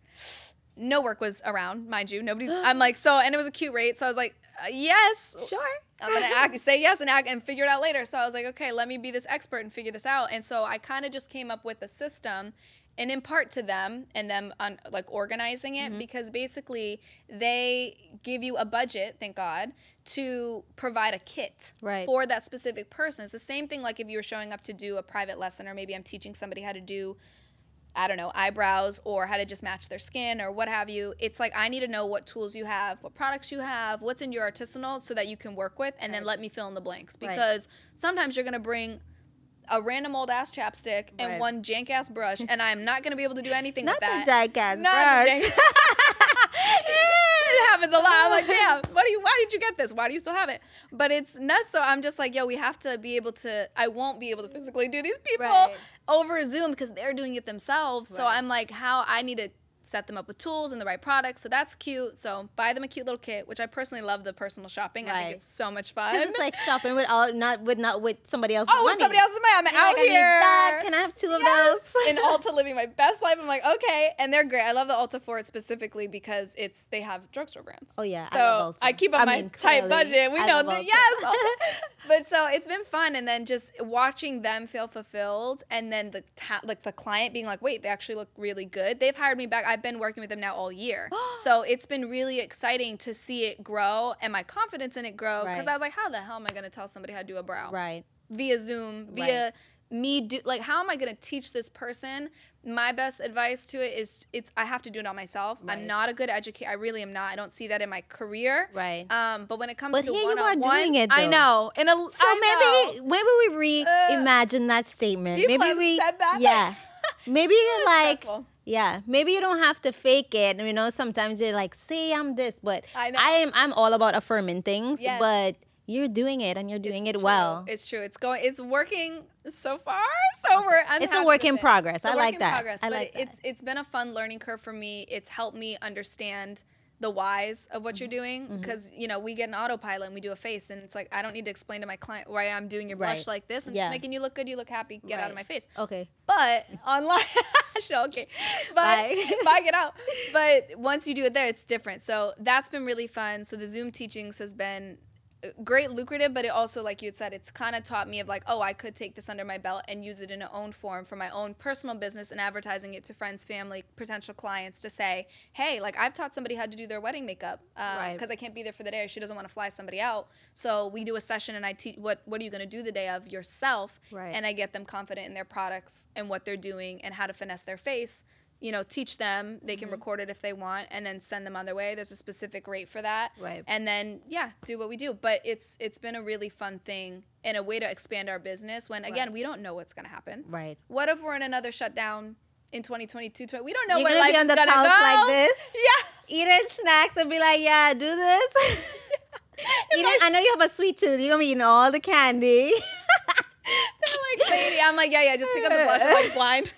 no work was around, mind you. Nobody's. I'm like so, and it was a cute rate, so I was like, uh, yes, Sure. I'm gonna act, say yes and act and figure it out later. So I was like, okay, let me be this expert and figure this out. And so I kind of just came up with a system, and in part to them and them on like organizing Mm-hmm. it because basically they give you a budget, thank God, to provide a kit Right. for that specific person. It's the same thing like if you were showing up to do a private lesson, or maybe I'm teaching somebody how to do I don't know, eyebrows or how to just match their skin or what have you. It's like I need to know what tools you have, what products you have, what's in your artisanal so that you can work with and then let me fill in the blanks. Right. Because sometimes you're gonna bring a random old ass chapstick and Right. one jank ass brush and I'm not gonna be able to do anything Not with the that. Not the brush. jank- it happens a lot. I'm like, damn, what do you why did you get this? Why do you still have it? But it's nuts. So I'm just like, yo, we have to be able to I won't be able to physically do these people Right. over Zoom because they're doing it themselves. So I'm like, how I need to set them up with tools and the right products. So that's cute. So buy them a cute little kit, which I personally love the personal shopping. I think it's so much fun. it's like shopping with all not with not with somebody else's oh, with money. somebody else's money. I'm You're out like, I here. that. Can I have two of Yes. those? in Ulta living my best life. I'm like, okay. And they're great. I love the Ulta for it specifically because it's they have drugstore brands. Oh yeah, So I, love Ulta. keep up I my mean, tight budget. We I know that yes. But so it's been fun, and then just watching them feel fulfilled, and then the ta- like the client being like, wait, they actually look really good. They've hired me back. I've been working with them now all year, so it's been really exciting to see it grow and my confidence in it grow. Because Right. I was like, how the hell am I going to tell somebody how to do a brow? right. via Zoom, via me do like how am I going to teach this person? My best advice to it is it's I have to do it on myself. Right. I'm not a good educator. I really am not. I don't see that in my career. Right. Um, but when it comes But to here you are one-on-ones, doing it, I know. In a So I maybe know. maybe we reimagine that statement. Maybe we said that. yeah. Maybe you're like stressful. Yeah. Maybe you don't have to fake it. You know, sometimes you're like, say I'm this, but I know. am I'm all about affirming things. Yes. But you're doing it and you're doing It's it true. well. It's true. It's going. It's working so far. So we're. I'm It's a work in it. progress. It's I like that. Progress, I like that. it's it's been a fun learning curve for me. It's helped me understand the whys of what you're Mm-hmm. doing because you know we get an autopilot and we do a face and it's like I don't need to explain to my client why I'm doing your blush Right. like this and Yeah. just making you look good. You look happy. Get out of my face. okay. But online, okay, but Bye. bye, get out. But once you do it there, it's different. So that's been really fun. So the Zoom teachings has been great, lucrative, but it also, like you had said, it's kind of taught me of like, oh, I could take this under my belt and use it in a own form for my own personal business and advertising it to friends, family, potential clients to say, hey, like I've taught somebody how to do their wedding makeup because Right. I can't be there for the day she doesn't want to fly somebody out. So we do a session and I teach what what are you going to do the day of yourself, Right. and I get them confident in their products and what they're doing and how to finesse their face. You know, teach them. They Mm-hmm. can record it if they want, and then send them on their way. There's a specific rate for that, Right. And then yeah, do what we do. But it's it's been a really fun thing and a way to expand our business. When again, Right. we don't know what's gonna happen. Right. What if we're in another shutdown in 2022? 20 We don't know You're where gonna life be on is the gonna couch go. like this. Yeah. Eating snacks and be like, yeah, do this. Eating, I know you have a sweet tooth. You're gonna be eating all the candy. They're like, lady. I'm like, yeah, yeah, just pick up the blush. I'm like blind.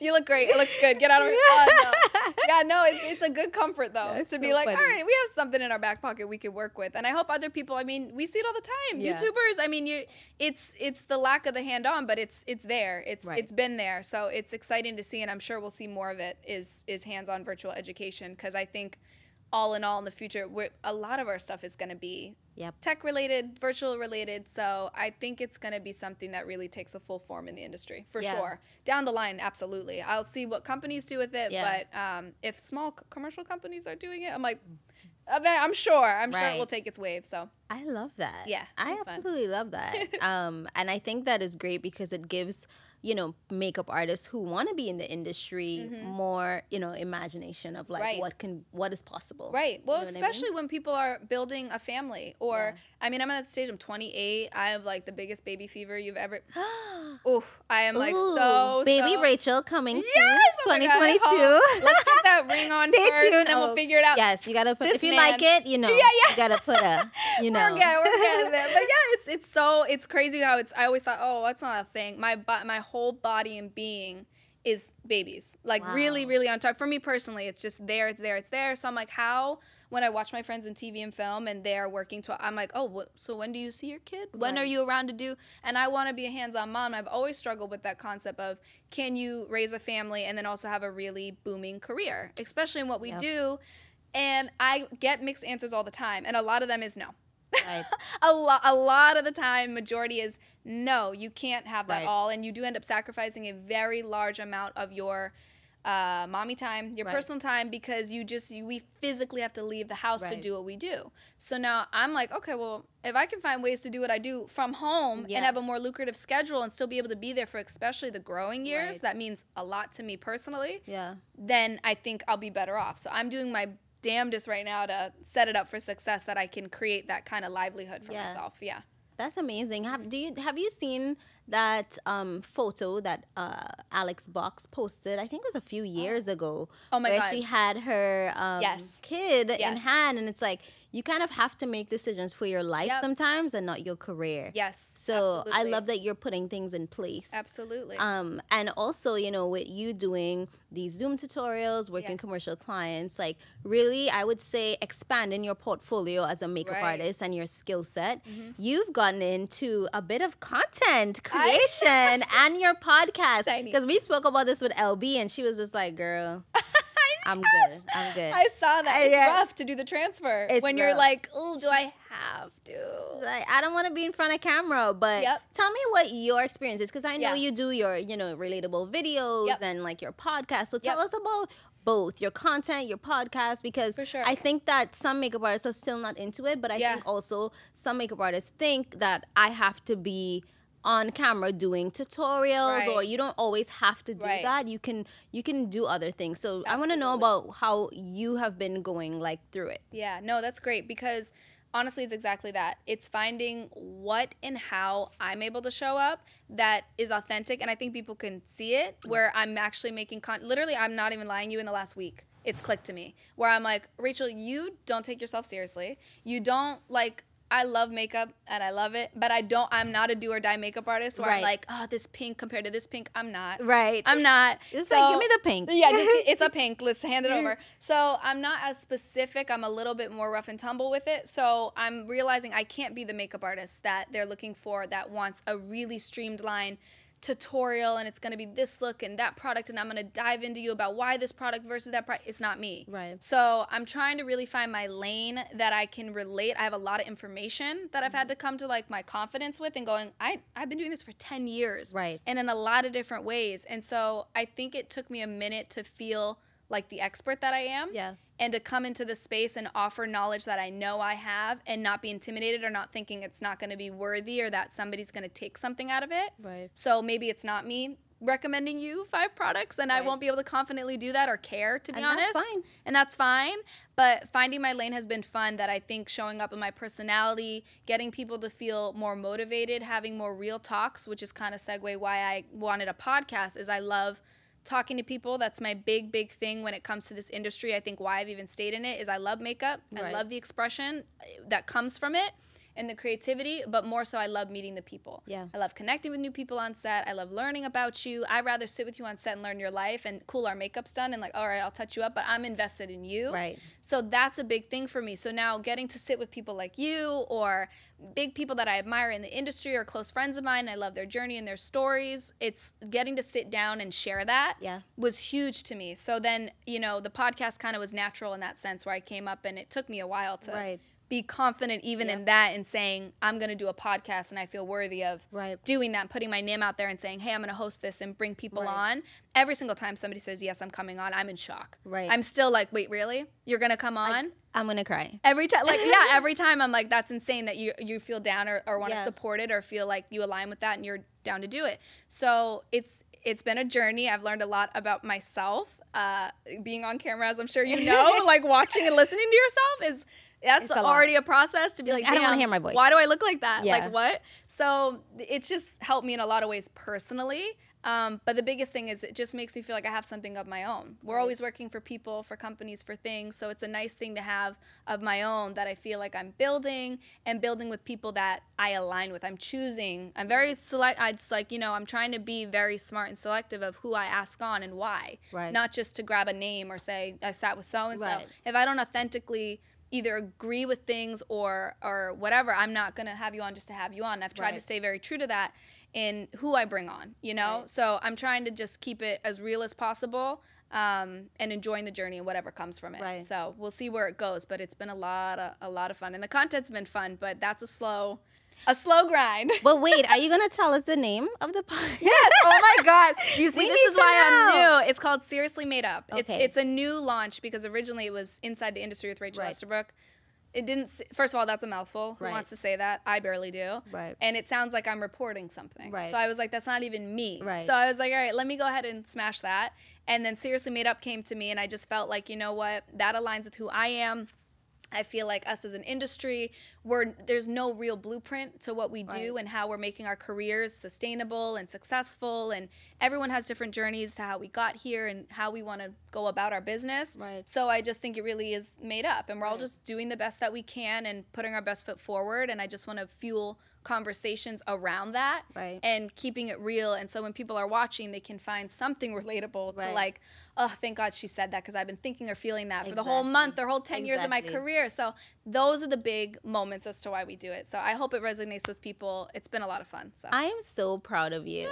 You look great. It looks good. Get out of here. Oh, no. Yeah, no, it's, it's a good comfort though That's to be like, funny. all right, we have something in our back pocket we could work with, and I hope other people. I mean, we see it all the time. Yeah. YouTubers. I mean, you, it's it's the lack of the hand on, but it's it's there. It's Right. it's been there, so it's exciting to see, and I'm sure we'll see more of it. Is is hands on virtual education because I think. All in all, in the future, we're, a lot of our stuff is going to be Yep. tech related, virtual related. So I think it's going to be something that really takes a full form in the industry for Yeah. sure. Down the line, absolutely. I'll see what companies do with it, Yeah. but um, if small commercial companies are doing it, I'm like, I'm sure. I'm sure it will take its wave. So I love that. Yeah, I it's fun. absolutely love that. um, and I think that is great because it gives, you know, makeup artists who want to be in the industry more, you know, imagination of like Mm-hmm. Right. what can what is possible. Right. Well, know what I mean? especially when people are building a family, or Yeah. I mean, I'm at that stage. I'm 28. I have like the biggest baby fever you've ever. Ooh, I am like Ooh, so baby so- Rachel coming soon, Yes, oh 2022. oh, Let's get that ring on Stay first, and tuned. then we'll Oh, figure it out. Yes, you gotta put This if you man- like it, you know, Yeah, yeah. you gotta put a, you know, We're getting, we're getting there. But yeah, it's it's so it's crazy how it's. I always thought, oh, that's not a thing. My my whole body and being is babies. Like really, Wow. really on top. For me personally, it's just there. It's there. It's there. So I'm like, how? When I watch my friends in TV and film, and they're working to, I'm like, oh, what, so when do you see your kid? When are you around to do? And I want to be a hands-on mom. I've always struggled with that concept of can you raise a family and then also have a really booming career, especially in what we Yep. do. And I get mixed answers all the time, and a lot of them is no Right. a lot a lot of the time majority is no you can't have that Right. all and you do end up sacrificing a very large amount of your uh, mommy time your Right. personal time because you just you, we physically have to leave the house to do what we do so now i'm like okay well if i can find ways to do what i do from home Yeah. and have a more lucrative schedule and still be able to be there for especially the growing years Right. that means a lot to me personally Yeah. then I think I'll be better off. So I'm doing my damnedest right now to set it up for success that I can create that kind of livelihood for Yeah. myself. Yeah. That's amazing. Have do you have you seen that um, photo that uh, Alex Box posted? I think it was a few years ago. Oh my where God. she had her um, Yes. kid in hand, and it's like you kind of have to make decisions for your life Yep. sometimes, and not your career. Yes. So I love that you're putting things in place. Absolutely. Um, and also, you know, with you doing these Zoom tutorials, working Yeah. commercial clients, like really, I would say expanding your portfolio as a makeup Right. Mm-hmm. artist and your skill set. You've gotten into a bit of content creation and your podcast. Because we spoke about this with LB, and she was just like, girl, I'm good. I'm good. I saw that. It's yeah. rough to do the transfer when you're like, oh, do I have to? Like, I don't want to be in front of camera, but Yep. tell me what your experience is because I know Yeah. you do your, you know, relatable videos Yep. and like your podcast. So tell Yep. us about both your content, your podcast, because sure. I think that some makeup artists are still not into it, but I Yeah. think also some makeup artists think that I have to be on camera doing tutorials or you don't always have to do Right. that you can you can do other things so i want to know about how you have been going like through it Yeah, no, that's great because honestly, it's exactly that. It's finding what and how I'm able to show up that is authentic, and I think people can see it. Where I'm actually making con. Literally, I'm not even lying. You in the last week, it's clicked to me where I'm like, Rachel, you don't take yourself seriously. You don't like. I love makeup and I love it, but I don't. I'm not a do or die makeup artist where I'm like, oh, this pink compared to this pink. I'm not. right I'm not. it's like give me the pink Yeah, just, it's a pink. Let's hand it over. So I'm not as specific. I'm a little bit more rough and tumble with it. So I'm realizing I can't be the makeup artist that they're looking for that wants a really streamlined tutorial and it's going to be this look and that product and I'm going to dive into you about why this product versus that product. It's not me. Right. So I'm trying to really find my lane that I can relate. I have a lot of information that I've had to come to like my confidence with and going, I, I've been doing this for 10 years Right. and in a lot of different ways. And so I think it took me a minute to feel like the expert that I am. Yeah. And to come into the space and offer knowledge that I know I have and not be intimidated or not thinking it's not going to be worthy or that somebody's going to take something out of it. Right. So maybe it's not me recommending you five products and I won't be able to confidently do that or care to be And that's honest. fine. And that's fine. But finding my lane has been fun that I think showing up in my personality, getting people to feel more motivated, having more real talks, which is kind of segue why I wanted a podcast is I love talking to people. That's my big, big thing when it comes to this industry. I think why I've even stayed in it is I love makeup. I love the expression uh, that comes from it and the creativity, but more so I love meeting the people. Yeah. I love connecting with new people on set. I love learning about you. I'd rather sit with you on set and learn your life and cool, our makeup's done and like, all right, I'll touch you up, but I'm invested in you. Right. So that's a big thing for me. So now getting to sit with people like you or big people that I admire in the industry or close friends of mine, I love their journey and their stories. It's getting to sit down and share that Yeah. was huge to me. So then, you know, the podcast kind of was natural in that sense where I came up and it took me a while to Right. Be confident even in that and saying I'm going to do a podcast and I feel worthy of Right. doing that, and putting my name out there and saying, "Hey, I'm going to host this and bring people Right. on." Every single time somebody says, "Yes, I'm coming on," I'm in shock. Right. I'm still like, "Wait, really? You're going to come on?" i'm gonna cry every time like yeah every time i'm like that's insane that you you feel down or, or want to Yeah. support it or feel like you align with that and you're down to do it so it's it's been a journey i've learned a lot about myself uh being on camera as i'm sure you know like watching and listening to yourself is that's a lot. already a process to be like, I don't wanna hear my voice." Why do I look like that? Yeah. Like what? So it's just helped me in a lot of ways personally. Um, but the biggest thing is it just makes me feel like I have something of my own. We're Right. always working for people, for companies, for things. So it's a nice thing to have of my own that I feel like I'm building and building with people that I align with. I'm choosing. I'm very select. I just like you know I'm trying to be very smart and selective of who I ask on and why. Right. Not just to grab a name or say I sat with so and so. If I don't authentically either agree with things or or whatever, I'm not gonna have you on just to have you on. I've tried to stay very true to that in who I bring on, you know. Right. So I'm trying to just keep it as real as possible. Um, and enjoying the journey and whatever comes from it. Right. So we'll see where it goes, but it's been a lot of a lot of fun, and the content's been fun. But that's a slow, a slow grind. but wait are you gonna tell us the name of the podcast yes. Oh my God. You see, We this is why I'm know. new. It's called Seriously Made Up. It's Okay. it's a new launch because originally it was inside the industry with Rachel Right. Estabrook. It didn't. First of all, that's a mouthful. Who Right. wants to say that? I barely do. Right. And it sounds like I'm reporting something. Right. So I was like, that's not even me. Right. So I was like, all right, let me go ahead and smash that. And then Seriously Made Up came to me, and I just felt like, you know what? That aligns with who I am. I feel like us as an industry, we're there's no real blueprint to what we do Right. and how we're making our careers sustainable and successful and everyone has different journeys to how we got here and how we want to go about our business. Right. So I just think it really is made up and we're all just doing the best that we can and putting our best foot forward and I just want to fuel conversations around that Right. and keeping it real. And so when people are watching they can find something relatable to like oh thank god she said that because i've been thinking or feeling that for the whole month or whole 10 years of my career. So those are the big moments as to why we do it. So i hope it resonates with people. It's been a lot of fun so. I am so proud of you.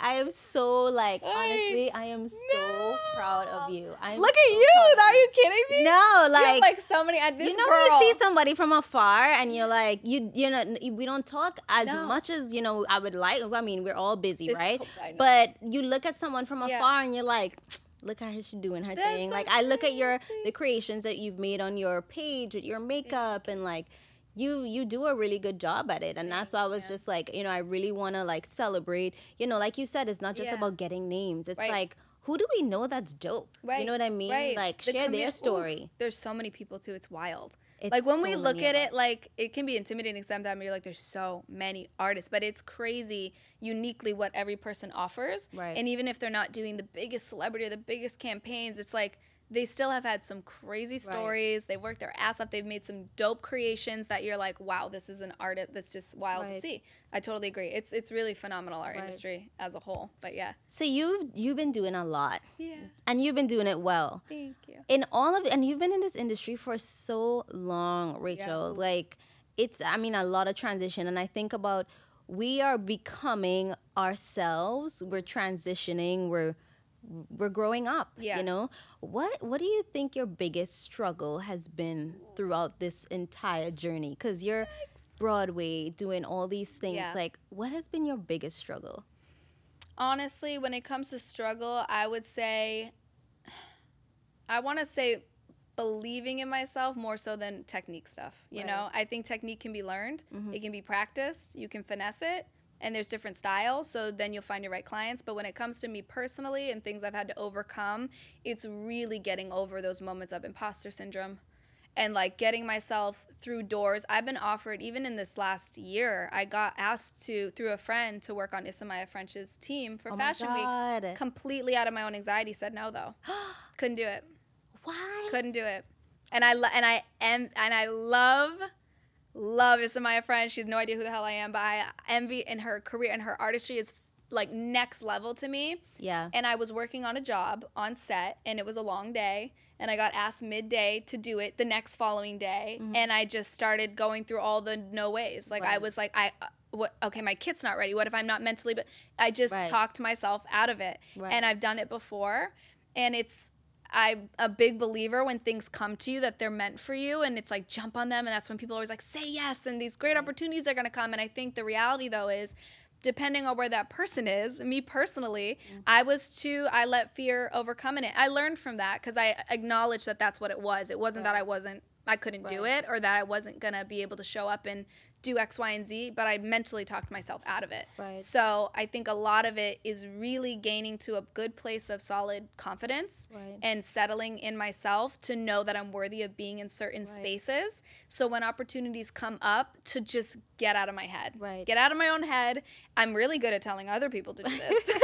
I am so like honestly, I am so proud of you. I'm look at so you are you kidding me No, like, like so many at this you know girl. when you see somebody from afar and you're mm-hmm. like you you know we don't talk as No. much as you know I would like. I mean, we're all busy, This- right? But you look at someone from Yeah. afar and you're like, look at her she doing her That's thing. so Like I look at your the creations that you've made on your page with your makeup and like you you do a really good job at it and that's why I was you. just like you know I really want to like celebrate you know like you said it's not just Yeah. about getting names it's Right. like who do we know that's dope right you know what I mean right. like The share commu- their ooh, story There's so many people too. It's wild. It's like when we look at it, like it can be intimidating sometimes. You're like, there's so many artists, but it's crazy uniquely what every person offers. Right. And even if they're not doing the biggest celebrity or the biggest campaigns, it's like they still have had some crazy stories. They've worked their ass off. They've made some dope creations that you're like, wow, this is an artist that's just wild to see. I totally agree. It's it's really phenomenal our Right. industry as a whole. But yeah. so you've you've been doing a lot Yeah. and you've been doing it well Thank you. in all of and you've been in this industry for so long rachel like it's i mean a lot of transition and i think about we are becoming ourselves we're transitioning we're we're growing up Yeah. you know what what do you think your biggest struggle has been throughout this entire journey because you're broadway doing all these things Yeah. like what has been your biggest struggle honestly, when it comes to struggle, I would say, I want to say believing in myself more so than technique stuff. You Right. know, I think technique can be learned, Mhm. it can be practiced, you can finesse it. And there's different styles, so then you'll find your right clients. But when it comes to me personally and things I've had to overcome, it's really getting over those moments of imposter syndrome and like getting myself through doors. I've been offered even in this last year. I got asked to through a friend to work on Isamaya Ffrench's team for oh Fashion Week. Completely out of my own anxiety, said no though. Couldn't do it. why Couldn't do it. And I and I am and I love love Isamaya Ffrench. She has no idea who the hell I am, but I envy in her career and her artistry is like next level to me yeah and I was working on a job on set, and it was a long day. And I got asked midday to do it the next following day, and I just started going through all the no ways. Like I Mm-hmm. Was like, I, uh, what? Okay, my kit's not ready. What if I'm not mentally? But I just Right. talked myself out of it, Right. and I've done it before, and it's. I'm a big believer when things come to you that they're meant for you, and it's like jump on them, and that's when people are always like say yes, and these great mm. opportunities are gonna come. And I think the reality though is depending on where that person is me personally mm. i was too i let fear overcome in it. I learned from that because i acknowledged that that's what it was. It wasn't that i wasn't i couldn't do it or that i wasn't gonna be able to show up and do x y and z but i mentally talked myself out of it Right. so i think a lot of it is really gaining to a good place of solid confidence Right. and settling in myself to know that i'm worthy of being in certain spaces so when opportunities come up to just get out of my head Right. get out of my own head i'm really good at telling other people to do this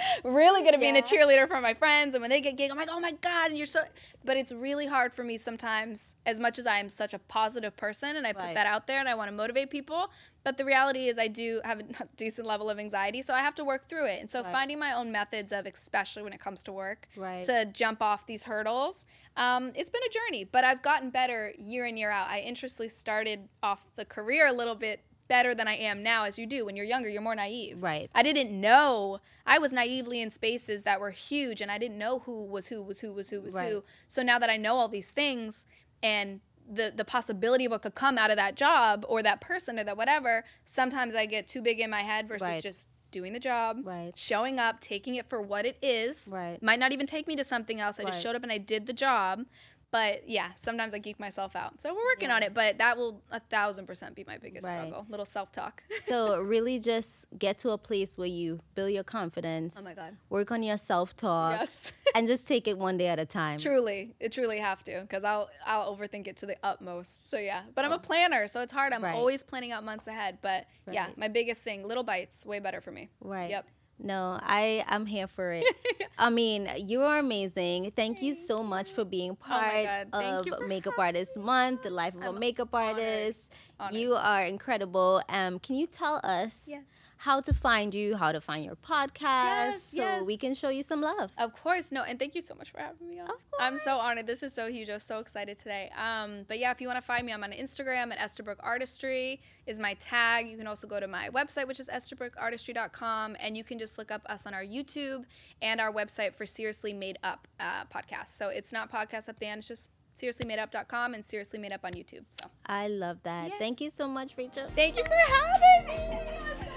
really good at being a cheerleader for my friends and when they get gig i'm like oh my god and you're so but it's really hard for me sometimes as much as i am such a positive person and i put Right. that out there and i want to motivate people but the reality is i do have a decent level of anxiety so i have to work through it and so Right. finding my own methods of especially when it comes to work Right. to jump off these hurdles um, it's been a journey but i've gotten better year in year out i interestingly started off the career a little bit better than i am now as you do when you're younger you're more naive Right. I didn't know. I was naively in spaces that were huge, and I didn't know who was who was who was who was Right. who. So now that I know all these things and the the possibility of what could come out of that job or that person or that whatever, sometimes I get too big in my head versus Right. just doing the job, Right. showing up, taking it for what it is. Right. Might not even take me to something else. I Right. just showed up and I did the job. But yeah, sometimes I geek myself out. So we're working Yeah. on it, but that will a thousand percent be my biggest Right. struggle. Little self talk. so really just get to a place where you build your confidence oh my god. work on your self-talk Yes. and just take it one day at a time Truly, it truly have to, because I'll I'll overthink it to the utmost. So yeah, but I'm a planner, so it's hard. I'm Right. always planning out months ahead. But yeah, my biggest thing, little bites, way better for me. right Yep. No i i'm here for it. I mean you are amazing. Thank you so much for being part Oh of makeup having artist month the life of a I'm makeup honored. artist. Honored. you are incredible. Um can you tell us Yes. How to find you how to find your podcast Yes, so yes. we can show you some love Of course, no, and thank you so much for having me on. Of I'm so honored. This is so huge. I was so excited today. Um, but yeah, if you want to find me, I'm on Instagram at Estabrook Artistry is my tag. You can also go to my website, which is estabrook.artistry.com, and you can just look up us on our YouTube and our website for Seriously Made Up uh, podcast. So it's not podcast up the end. It's just seriouslymadeup.com and Seriously Made Up on YouTube. So i love that Yeah. thank you so much rachel thank you for having me.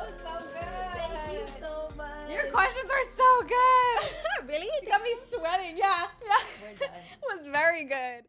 Thank you so much. Your questions are so good. really? You got me sweating. Yeah, yeah. It was very good.